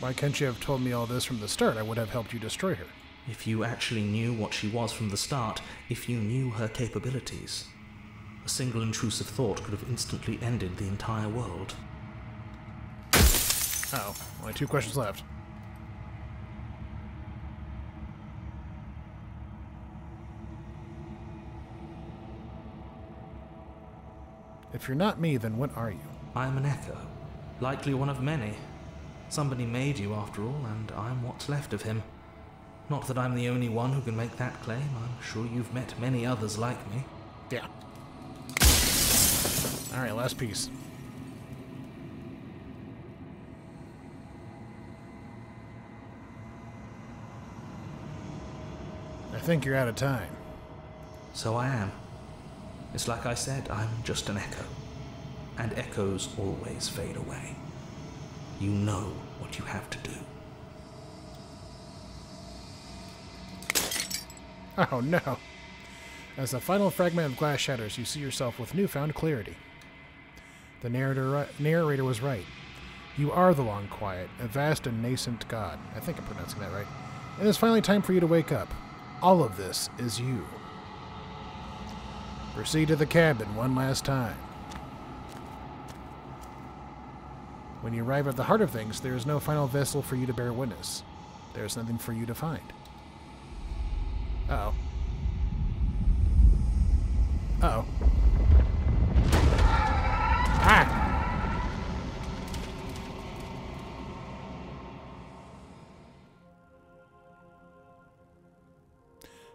Why can't you have told me all this from the start? I would have helped you destroy her. If you actually knew what she was from the start, if you knew her capabilities, a single intrusive thought could have instantly ended the entire world. Oh, only two questions left. If you're not me, then what are you? I am an echo, likely one of many. Somebody made you after all, and I'm what's left of him. Not that I'm the only one who can make that claim. I'm sure you've met many others like me. Yeah. Alright, last piece. I think you're out of time. So I am. It's like I said, I'm just an echo. And echoes always fade away. You know what you have to do. Oh no. As the final fragment of glass shatters, you see yourself with newfound clarity. The narrator, narrator was right. You are the Long Quiet, a vast and nascent god. I think I'm pronouncing that right. And it's finally time for you to wake up. All of this is you. Proceed to the cabin one last time. When you arrive at the heart of things, there is no final vessel for you to bear witness. There is nothing for you to find. Uh oh. Uh oh. Ah!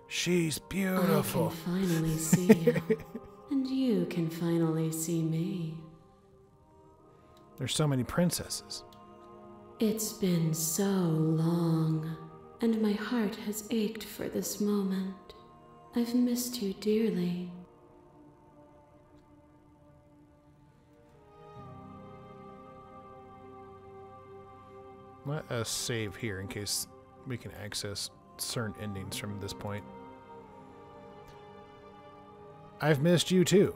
She's beautiful. I can finally see you. and you can finally see me. There's so many princesses. It's been so long, and my heart has ached for this moment. I've missed you dearly. Let us save here in case we can access certain endings from this point. I've missed you too.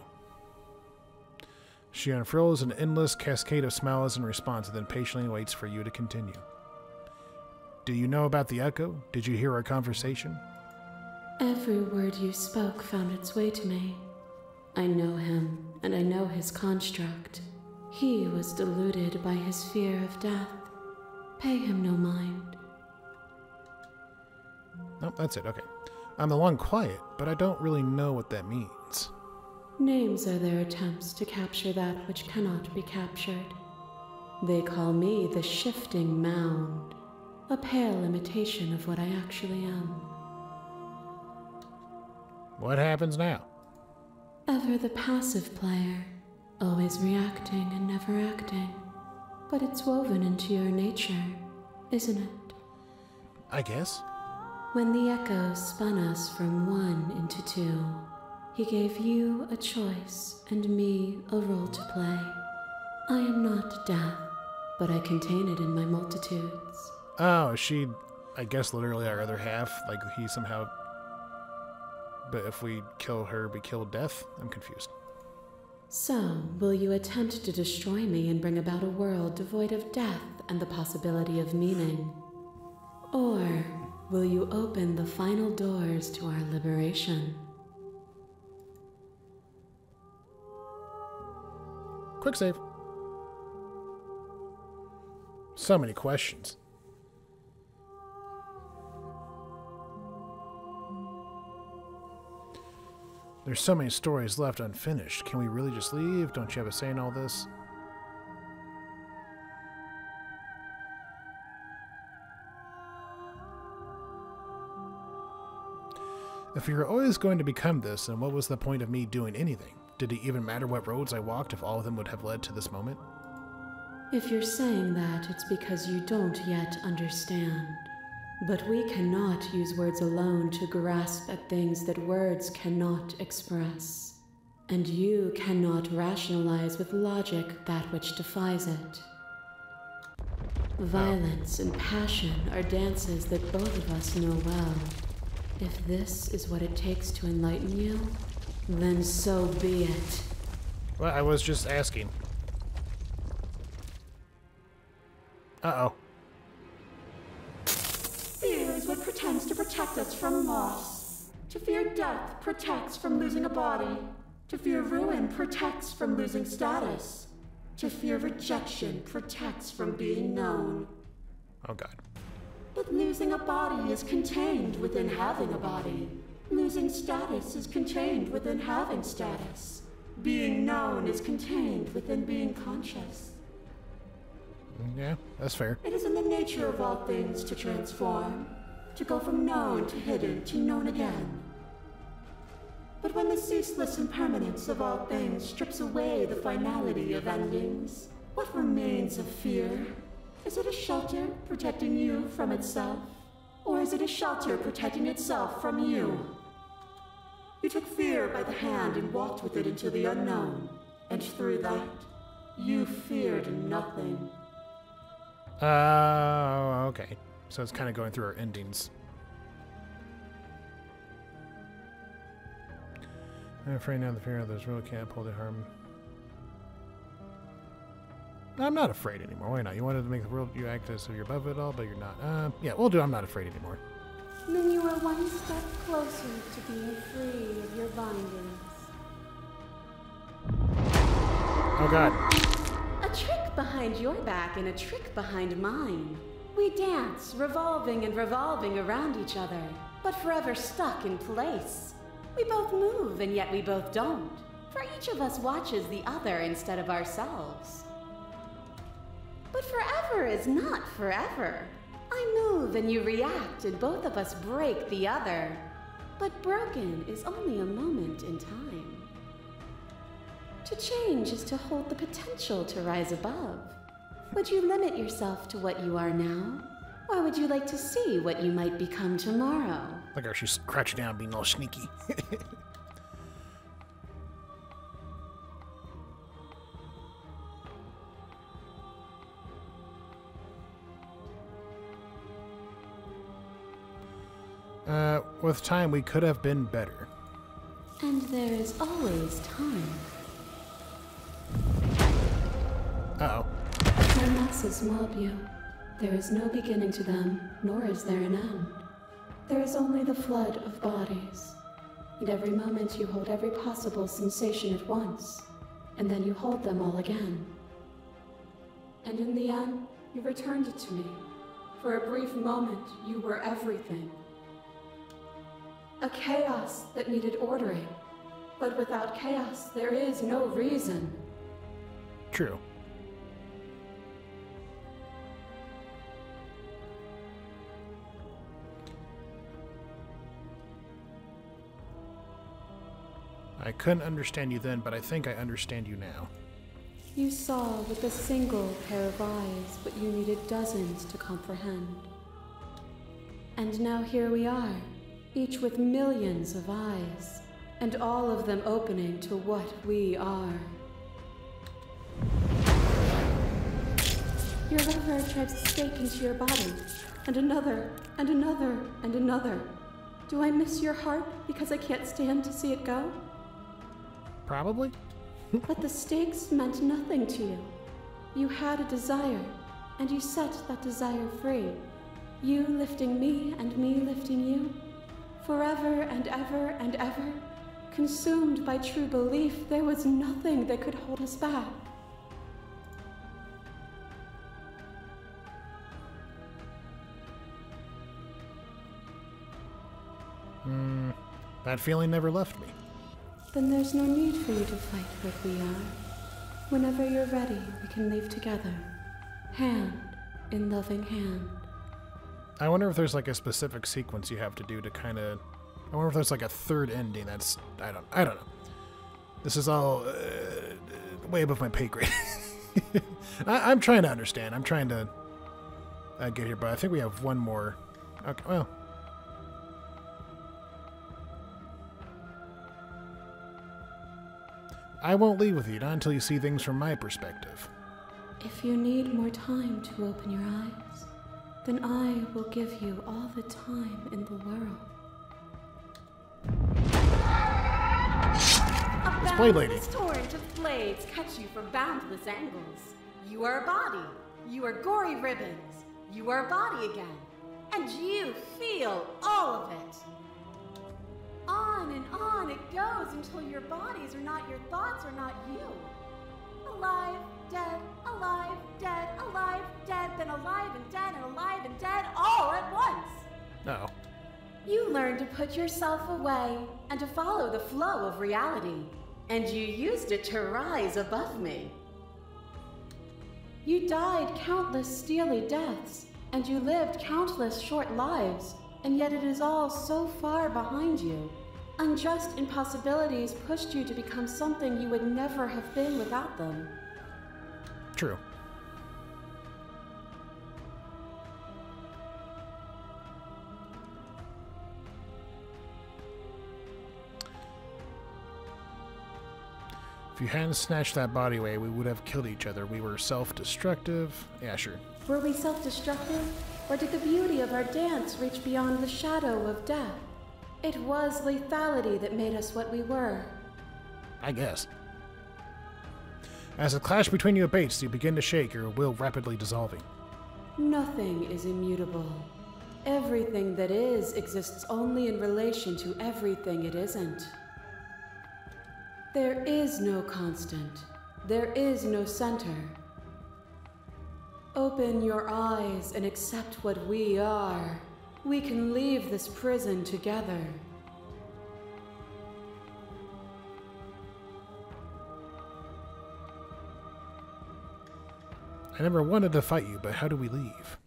She unfurls an endless cascade of smiles in response and then patiently waits for you to continue. Do you know about the echo? Did you hear our conversation? Every word you spoke found its way to me. I know him, and I know his construct. He was deluded by his fear of death. Pay him no mind. Nope, that's it. Okay. I'm the long quiet, but I don't really know what that means. Names are their attempts to capture that which cannot be captured. They call me the shifting mound, a pale imitation of what I actually am. What happens now? Ever the passive player, always reacting and never acting. But it's woven into your nature, isn't it? I guess. When the echo spun us from one into two, he gave you a choice and me a role to play. I am not death, but I contain it in my multitudes. Oh, she, I guess, literally our other half. Like he somehow. But if we kill her, we kill death? I'm confused. So, will you attempt to destroy me and bring about a world devoid of death and the possibility of meaning? Or will you open the final doors to our liberation? Quick save. So many questions. There's so many stories left unfinished. Can we really just leave? Don't you have a say in all this? If you're always going to become this, then what was the point of me doing anything? Did it even matter what roads I walked if all of them would have led to this moment? If you're saying that, it's because you don't yet understand. But we cannot use words alone to grasp at things that words cannot express. And you cannot rationalize with logic that which defies it. Violence and passion are dances that both of us know well. If this is what it takes to enlighten you, then so be it. Well, I was just asking. Uh oh. It pretends to protect us from loss. To fear death protects from losing a body. To fear ruin protects from losing status. To fear rejection protects from being known. Oh god. But losing a body is contained within having a body. Losing status is contained within having status. Being known is contained within being conscious. Yeah, that's fair. It is in the nature of all things to transform, to go from known to hidden to known again. But when the ceaseless impermanence of all things strips away the finality of endings, what remains of fear? Is it a shelter protecting you from itself? Or is it a shelter protecting itself from you? You took fear by the hand and walked with it into the unknown, and through that, you feared nothing. Uh, okay. So it's kind of going through our endings. I'm afraid now the fear of others really can't pull to harm. I'm not afraid anymore. Why not? You wanted to make the world you act as if you're above it all, but you're not. Uh, yeah, we'll do. I'm not afraid anymore. Then you are one step closer to being free of your bindings. Oh god. A trick behind your back and a trick behind mine. We dance, revolving and revolving around each other, but forever stuck in place. We both move, and yet we both don't. For each of us watches the other instead of ourselves. But forever is not forever. I move and you react, and both of us break the other. But broken is only a moment in time. To change is to hold the potential to rise above. Would you limit yourself to what you are now? Or would you like to see what you might become tomorrow? Look at her. She's crouching down, being all sneaky. uh, with time, we could have been better. And there is always time. Uh oh. My masses mob you. There is no beginning to them, nor is there an end. There is only the flood of bodies. And every moment you hold every possible sensation at once, and then you hold them all again. And in the end, you returned it to me. For a brief moment, you were everything. A chaos that needed ordering. But without chaos, there is no reason. True. I couldn't understand you then, but I think I understand you now. You saw with a single pair of eyes what you needed dozens to comprehend. And now here we are, each with millions of eyes, and all of them opening to what we are. Your lover drives a stake into your body, and another, and another, and another. Do I miss your heart because I can't stand to see it go? Probably? But the stakes meant nothing to you. You had a desire, and you set that desire free. You lifting me and me lifting you. Forever and ever and ever. Consumed by true belief, there was nothing that could hold us back. Hmm, that feeling never left me. Then there's no need for you to fight like we are. Whenever you're ready, we can leave together. Hand in loving hand. I wonder if there's like a specific sequence you have to do to kind of. I wonder if there's like a third ending. That's I don't I don't know. This is all uh, way above my pay grade. I, I'm trying to understand. I'm trying to uh, get here, but I think we have one more. Okay, well. I won't leave with you not until you see things from my perspective. If you need more time to open your eyes, then I will give you all the time in the world. A Blade Lady. boundless torrent of blades cut you from boundless angles. You are a body. You are gory ribbons. You are a body again. and you feel all of it. On and on it goes until your bodies are not your thoughts, are not you. Alive, dead, alive, dead, alive, dead, then alive and dead, and alive and dead, all at once. No. You learn to put yourself away and to follow the flow of reality, and you used it to rise above me. You died countless steely deaths, and you lived countless short lives, and yet it is all so far behind you. Unjust impossibilities pushed you to become something you would never have been without them. True. If you hadn't snatched that body away, we would have killed each other. We were self destructive. Yeah, sure. Were we self destructive? Or did the beauty of our dance reach beyond the shadow of death? It was lethality that made us what we were. I guess. As the clash between you abates, you begin to shake, your will rapidly dissolving. Nothing is immutable. Everything that is exists only in relation to everything it isn't. There is no constant. There is no center. Open your eyes and accept what we are. We can leave this prison together. I never wanted to fight you, but how do we leave?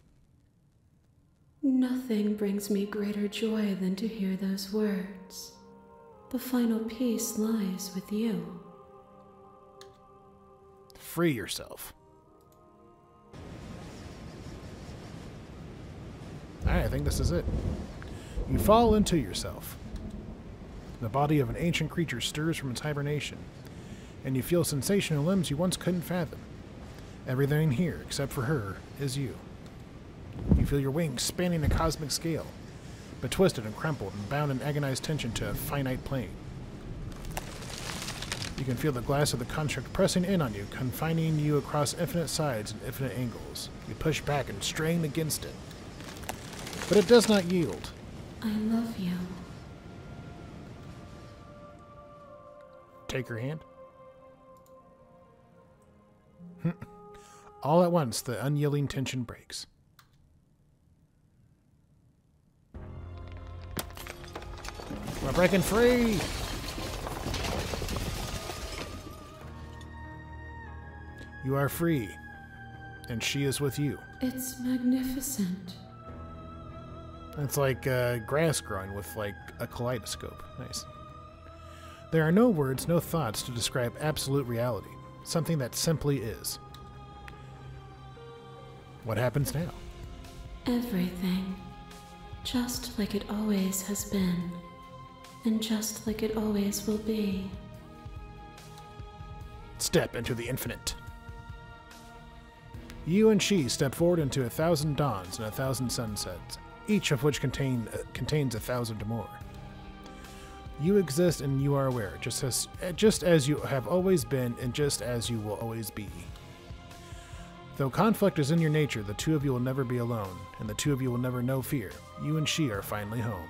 Nothing brings me greater joy than to hear those words. The final peace lies with you. Free yourself. Alright, I think this is it. You fall into yourself. The body of an ancient creature stirs from its hibernation, and you feel sensation in limbs you once couldn't fathom. Everything here, except for her, is you. You feel your wings spanning a cosmic scale, but twisted and crumpled and bound in agonized tension to a finite plane. You can feel the glass of the construct pressing in on you, confining you across infinite sides and infinite angles. You push back and strain against it. But it does not yield. I love you. Take her hand. All at once, the unyielding tension breaks. We're breaking free! You are free, and she is with you. It's magnificent. It's like uh, grass growing with like a kaleidoscope. Nice. There are no words, no thoughts to describe absolute reality, something that simply is. What happens now? Everything. Just like it always has been. And just like it always will be. Step into the infinite. You and she step forward into a thousand dawns and a thousand sunsets, each of which contain, uh, contains a thousand more. You exist and you are aware, just as, uh, just as you have always been and just as you will always be. Though conflict is in your nature, the two of you will never be alone, and the two of you will never know fear. You and she are finally home.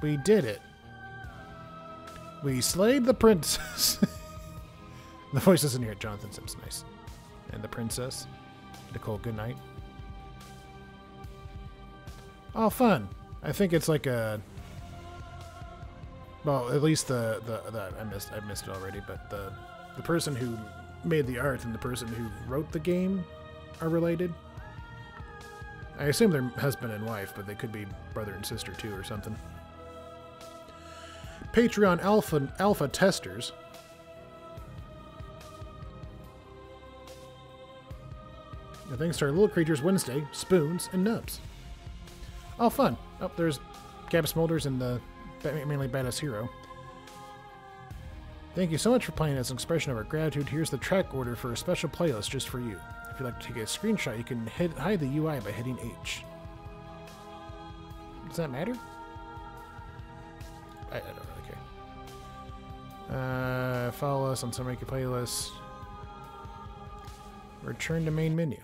We did it. We slayed the princess. the voice isn't here. Jonathan Sims, nice. And the princess. Nichole, good night. Oh, fun. I think it's like a. Well, at least the, the, the I missed I missed it already, but the the person who made the art and the person who wrote the game are related. I assume they're husband and wife, but they could be brother and sister too, or something. Patreon alpha alpha testers. And thanks to our little creatures Wednesday, spoons, and nubs. Oh, fun! Oh, there's Gab Smolders and the mainly badass hero. Thank you so much for playing as an expression of our gratitude. Here's the track order for a special playlist just for you. If you'd like to take a screenshot, you can hit, hide the UI by hitting H. Does that matter? I, I don't really care. Uh, follow us on some Reiki playlists. Return to main menu.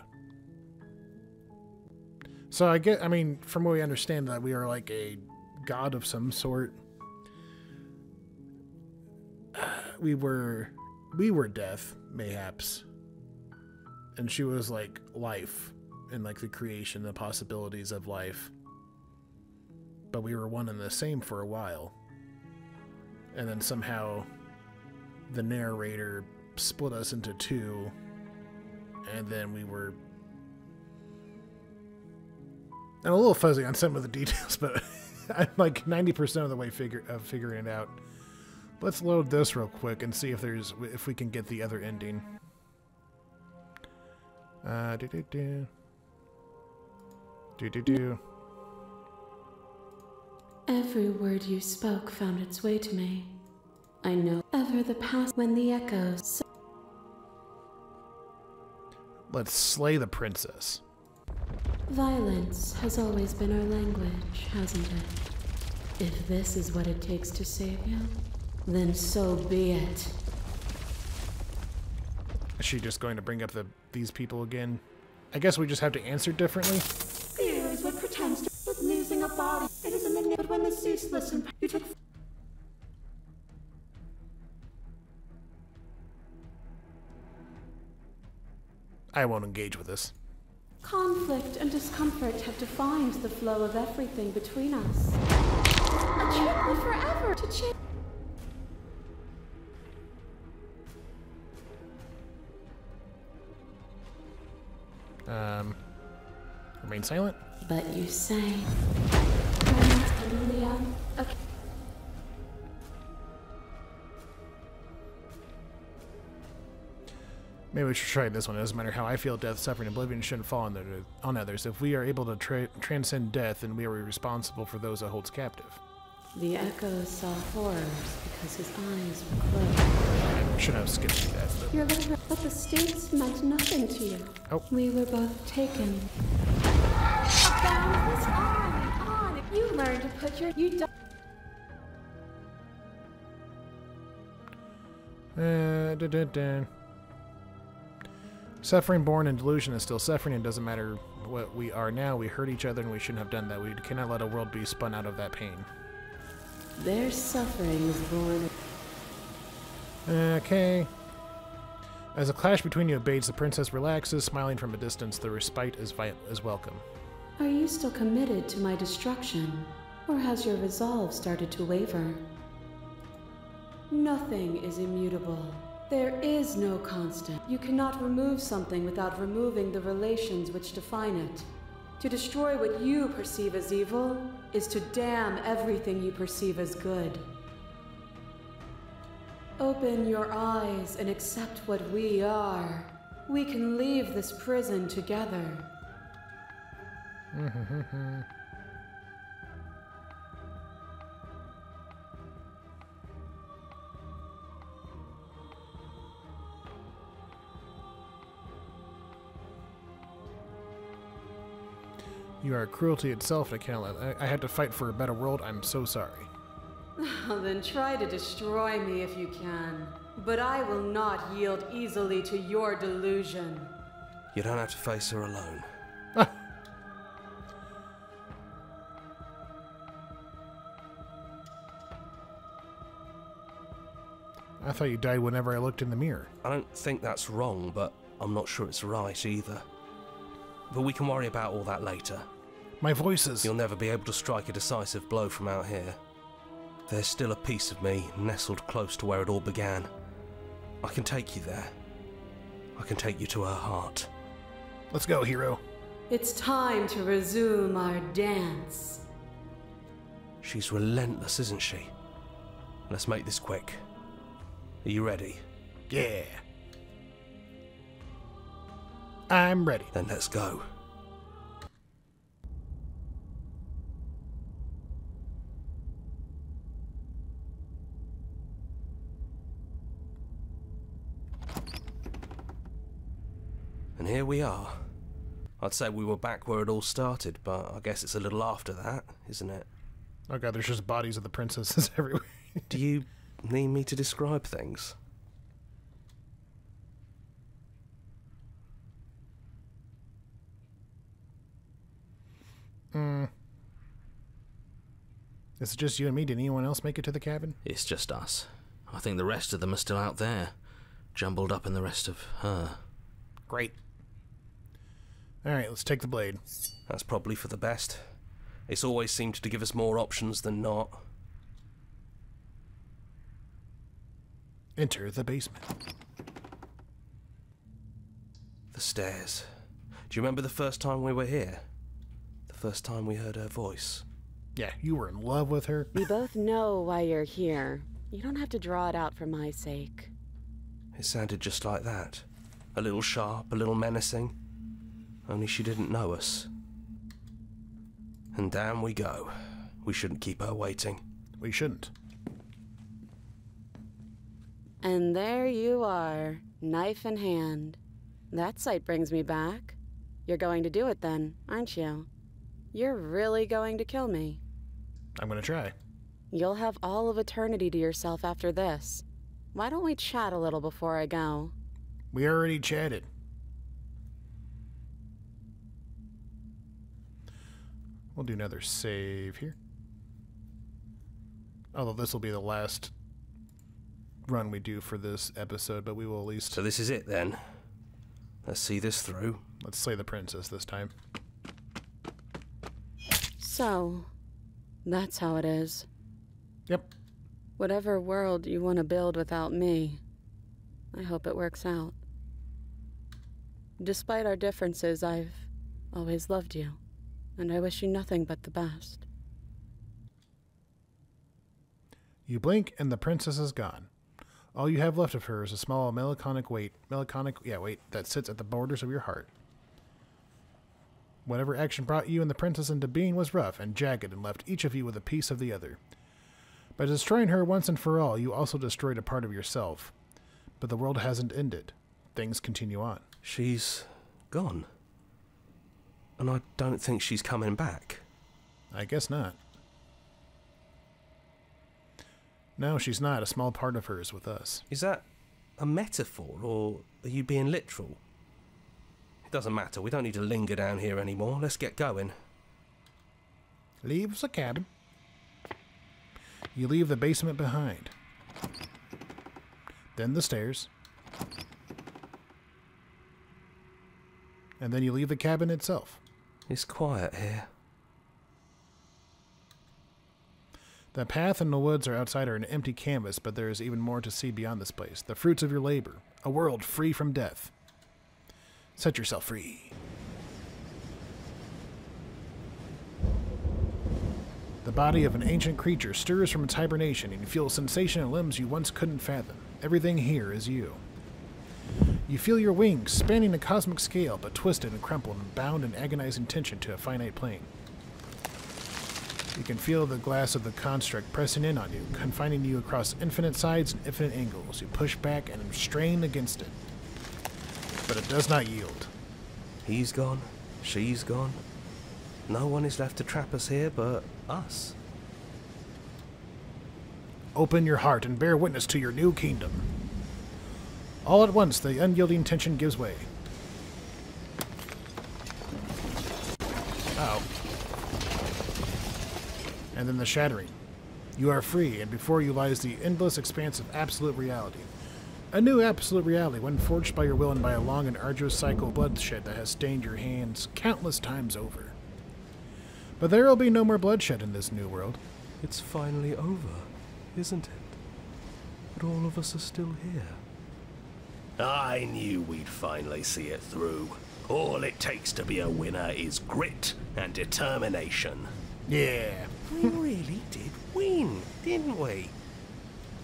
So I get, I mean, from what we understand, that we are like a god of some sort. We were, we were death, mayhaps, and she was like life, and like the creation, the possibilities of life. But we were one and the same for a while, and then somehow, the narrator split us into two, and then we were I'm a little fuzzy on some of the details, but I'm like 90% of the way figure of figuring it out. Let's load this real quick and see if there's if we can get the other ending. Uh, do do do. Do do do. Every word you spoke found its way to me. I know ever the past when the echoes. Let's slay the princess. Violence has always been our language, hasn't it? If this is what it takes to save you, then so be it. Is she just going to bring up the these people again? I guess we just have to answer differently. Fear is what pretends to with losing a body. It is in the name when the ceaseless and you took I won't engage with this. Conflict and discomfort have defined the flow of everything between us. A trick would forever to change. Um, remain silent. But you say. Romance and Okay. Maybe we should try this one. It doesn't matter how I feel, death, suffering, oblivion shouldn't fall on, the, on others. If we are able to tra- transcend death, then we are responsible for those it holds captive. The Echo saw horrors because his eyes were closed. I should have skipped that. But Your letter, but the stakes meant nothing to you. Oh. We were both taken. On and on. If you learn to put your you. Uh, da, da, da. Suffering born in delusion is still suffering. It doesn't matter what we are now. We hurt each other and we shouldn't have done that. We cannot let a world be spun out of that pain. Their suffering is born. Okay. As a clash between you abates, the princess relaxes, smiling from a distance. The respite is, vi- is welcome. Are you still committed to my destruction, or has your resolve started to waver? Nothing is immutable. There is no constant. You cannot remove something without removing the relations which define it. To destroy what you perceive as evil is to damn everything you perceive as good. Open your eyes and accept what we are. We can leave this prison together. You are cruelty itself. I. I, I had to fight for a better world. I'm so sorry. then try to destroy me if you can. But I will not yield easily to your delusion. You don't have to face her alone. I thought you died whenever I looked in the mirror. I don't think that's wrong, but I'm not sure it's right either. But we can worry about all that later. My voices. You'll never be able to strike a decisive blow from out here. There's still a piece of me nestled close to where it all began. I can take you there. I can take you to her heart. Let's go, hero. It's time to resume our dance. She's relentless, isn't she? Let's make this quick. Are you ready? Yeah. I'm ready. Then let's go. And here we are. I'd say we were back where it all started, but I guess it's a little after that, isn't it? Oh god, there's just bodies of the princesses everywhere. Do you need me to describe things? Mm. Is it just you and me? Did anyone else make it to the cabin? It's just us. I think the rest of them are still out there, jumbled up in the rest of her. Great. All right, let's take the blade. That's probably for the best. It's always seemed to give us more options than not. Enter the basement. The stairs. Do you remember the first time we were here? The first time we heard her voice? Yeah, you were in love with her. We both know why you're here. You don't have to draw it out for my sake. It sounded just like that. A little sharp, a little menacing. Only she didn't know us. And down we go. We shouldn't keep her waiting. We shouldn't. And there you are, knife in hand. That sight brings me back. You're going to do it then, aren't you? You're really going to kill me. I'm gonna try. You'll have all of eternity to yourself after this. Why don't we chat a little before I go? We already chatted. We'll do another save here. Although this will be the last run we do for this episode, but we will at least So this is it then. Let's see this through. let's slay the princess this time. So, that's how it is. Yep. Whatever world you want to build without me, I hope it works out. Despite our differences, I've always loved you, and I wish you nothing but the best. You blink and the princess is gone. All you have left of her is a small melancholic weight, melancholic, yeah, weight that sits at the borders of your heart. Whatever action brought you and the princess into being was rough and jagged and left each of you with a piece of the other. By destroying her once and for all, you also destroyed a part of yourself. But the world hasn't ended. Things continue on. She's gone. And I don't think she's coming back. I guess not. No, she's not. A small part of her is with us. Is that a metaphor or are you being literal? It doesn't matter. We don't need to linger down here anymore. Let's get going. Leaves the cabin. You leave the basement behind. Then the stairs. And then you leave the cabin itself. It's quiet here. The path and the woods are outside are an empty canvas, but there is even more to see beyond this place. The fruits of your labor. A world free from death. Set yourself free. The body of an ancient creature stirs from its hibernation, and you feel a sensation in limbs you once couldn't fathom. Everything here is you. You feel your wings spanning a cosmic scale, but twisted and crumpled and bound in agonizing tension to a finite plane. You can feel the glass of the construct pressing in on you, confining you across infinite sides and infinite angles. You push back and strain against it. But it does not yield. He's gone. She's gone. No one is left to trap us here but us. Open your heart and bear witness to your new kingdom. All at once, the unyielding tension gives way. Oh. And then the shattering. You are free, and before you lies the endless expanse of absolute reality. A new absolute reality, one forged by your will and by a long and arduous cycle of bloodshed that has stained your hands countless times over. But there will be no more bloodshed in this new world. It's finally over, isn't it? But all of us are still here. I knew we'd finally see it through. All it takes to be a winner is grit and determination. Yeah. We really did win, didn't we?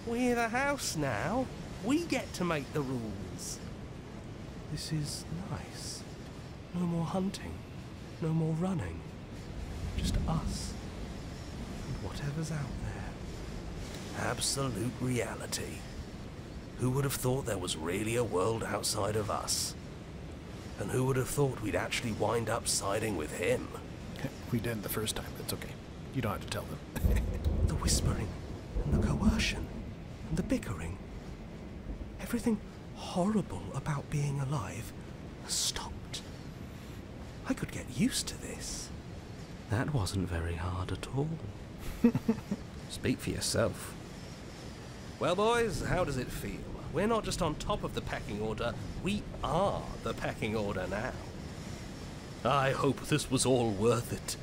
We're the house now. We get to make the rules. This is nice. No more hunting. No more running. Just us. And whatever's out there. Absolute reality. Who would have thought there was really a world outside of us? And who would have thought we'd actually wind up siding with him? We did the first time. that's okay. You don't have to tell them. The whispering, and the coercion, and the bickering. Everything horrible about being alive has stopped. I could get used to this. That wasn't very hard at all. Speak for yourself. Well, boys, how does it feel? We're not just on top of the pecking order, we are the pecking order now. I hope this was all worth it,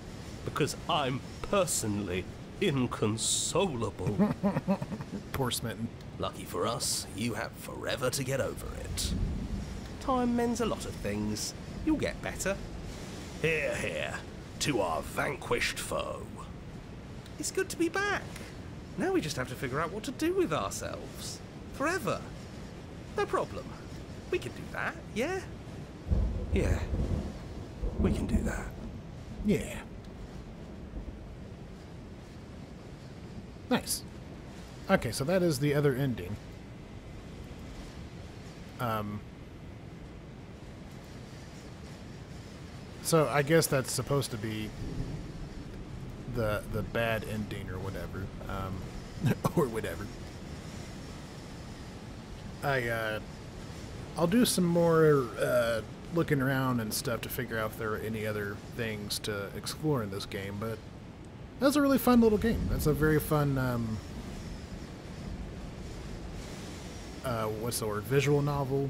because I'm personally inconsolable. Poor Smitten. Lucky for us, you have forever to get over it. Time mends a lot of things. You'll get better. Here, here, to our vanquished foe. It's good to be back. Now we just have to figure out what to do with ourselves. Forever. No problem. We can do that, yeah? Yeah, we can do that. Yeah. Nice. Okay, so that is the other ending. Um. So I guess that's supposed to be the the bad ending or whatever, um, or whatever. I uh, I'll do some more uh, looking around and stuff to figure out if there are any other things to explore in this game, but that's a really fun little game. That's a very fun, um, uh, what's the word, visual novel.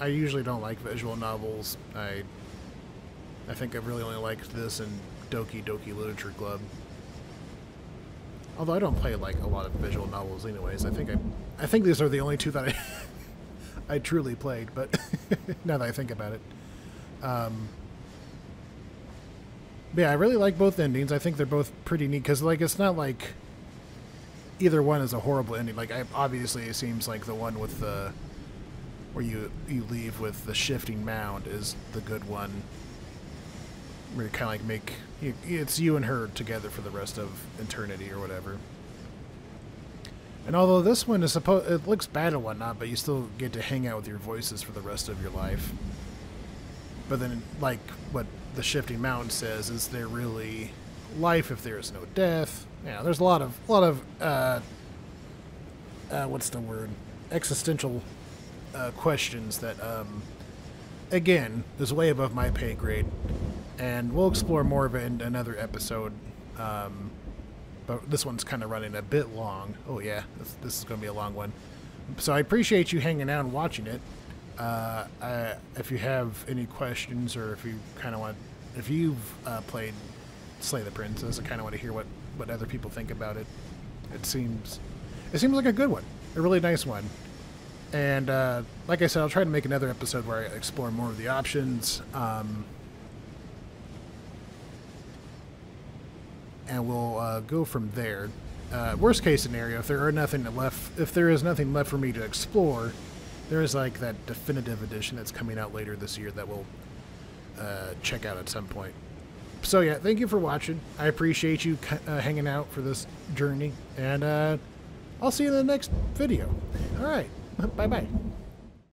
I usually don't like visual novels. I, I think I've really only liked this and Doki Doki Literature Club. Although I don't play like a lot of visual novels, anyways. I think I, I think these are the only two that I, I truly played. But now that I think about it, um, yeah, I really like both endings. I think they're both pretty neat because like it's not like either one is a horrible ending. Like I, obviously, it seems like the one with the where you you leave with the shifting mound is the good one. Where you kind of like make it's you and her together for the rest of eternity or whatever. And although this one is supposed, it looks bad and whatnot, but you still get to hang out with your voices for the rest of your life. But then, like what the shifting mountain says, is there really life if there is no death? Yeah, there's a lot of a lot of uh, uh, what's the word? Existential uh, questions that, um, again, is way above my pay grade, and we'll explore more of it in another episode. Um, but this one's kind of running a bit long. Oh yeah, this, this is going to be a long one. So I appreciate you hanging out and watching it. Uh, I, if you have any questions or if you kind of want, if you've uh, played Slay the Princess, I kind of want to hear what what other people think about it. It seems, it seems like a good one, a really nice one. And uh, like I said, I'll try to make another episode where I explore more of the options. Um, and we'll uh, go from there. Uh, worst case scenario, if there are nothing left, if there is nothing left for me to explore, there is like that definitive edition that's coming out later this year that we'll uh, check out at some point. So yeah, thank you for watching. I appreciate you uh, hanging out for this journey, and uh, I'll see you in the next video. All right, bye bye.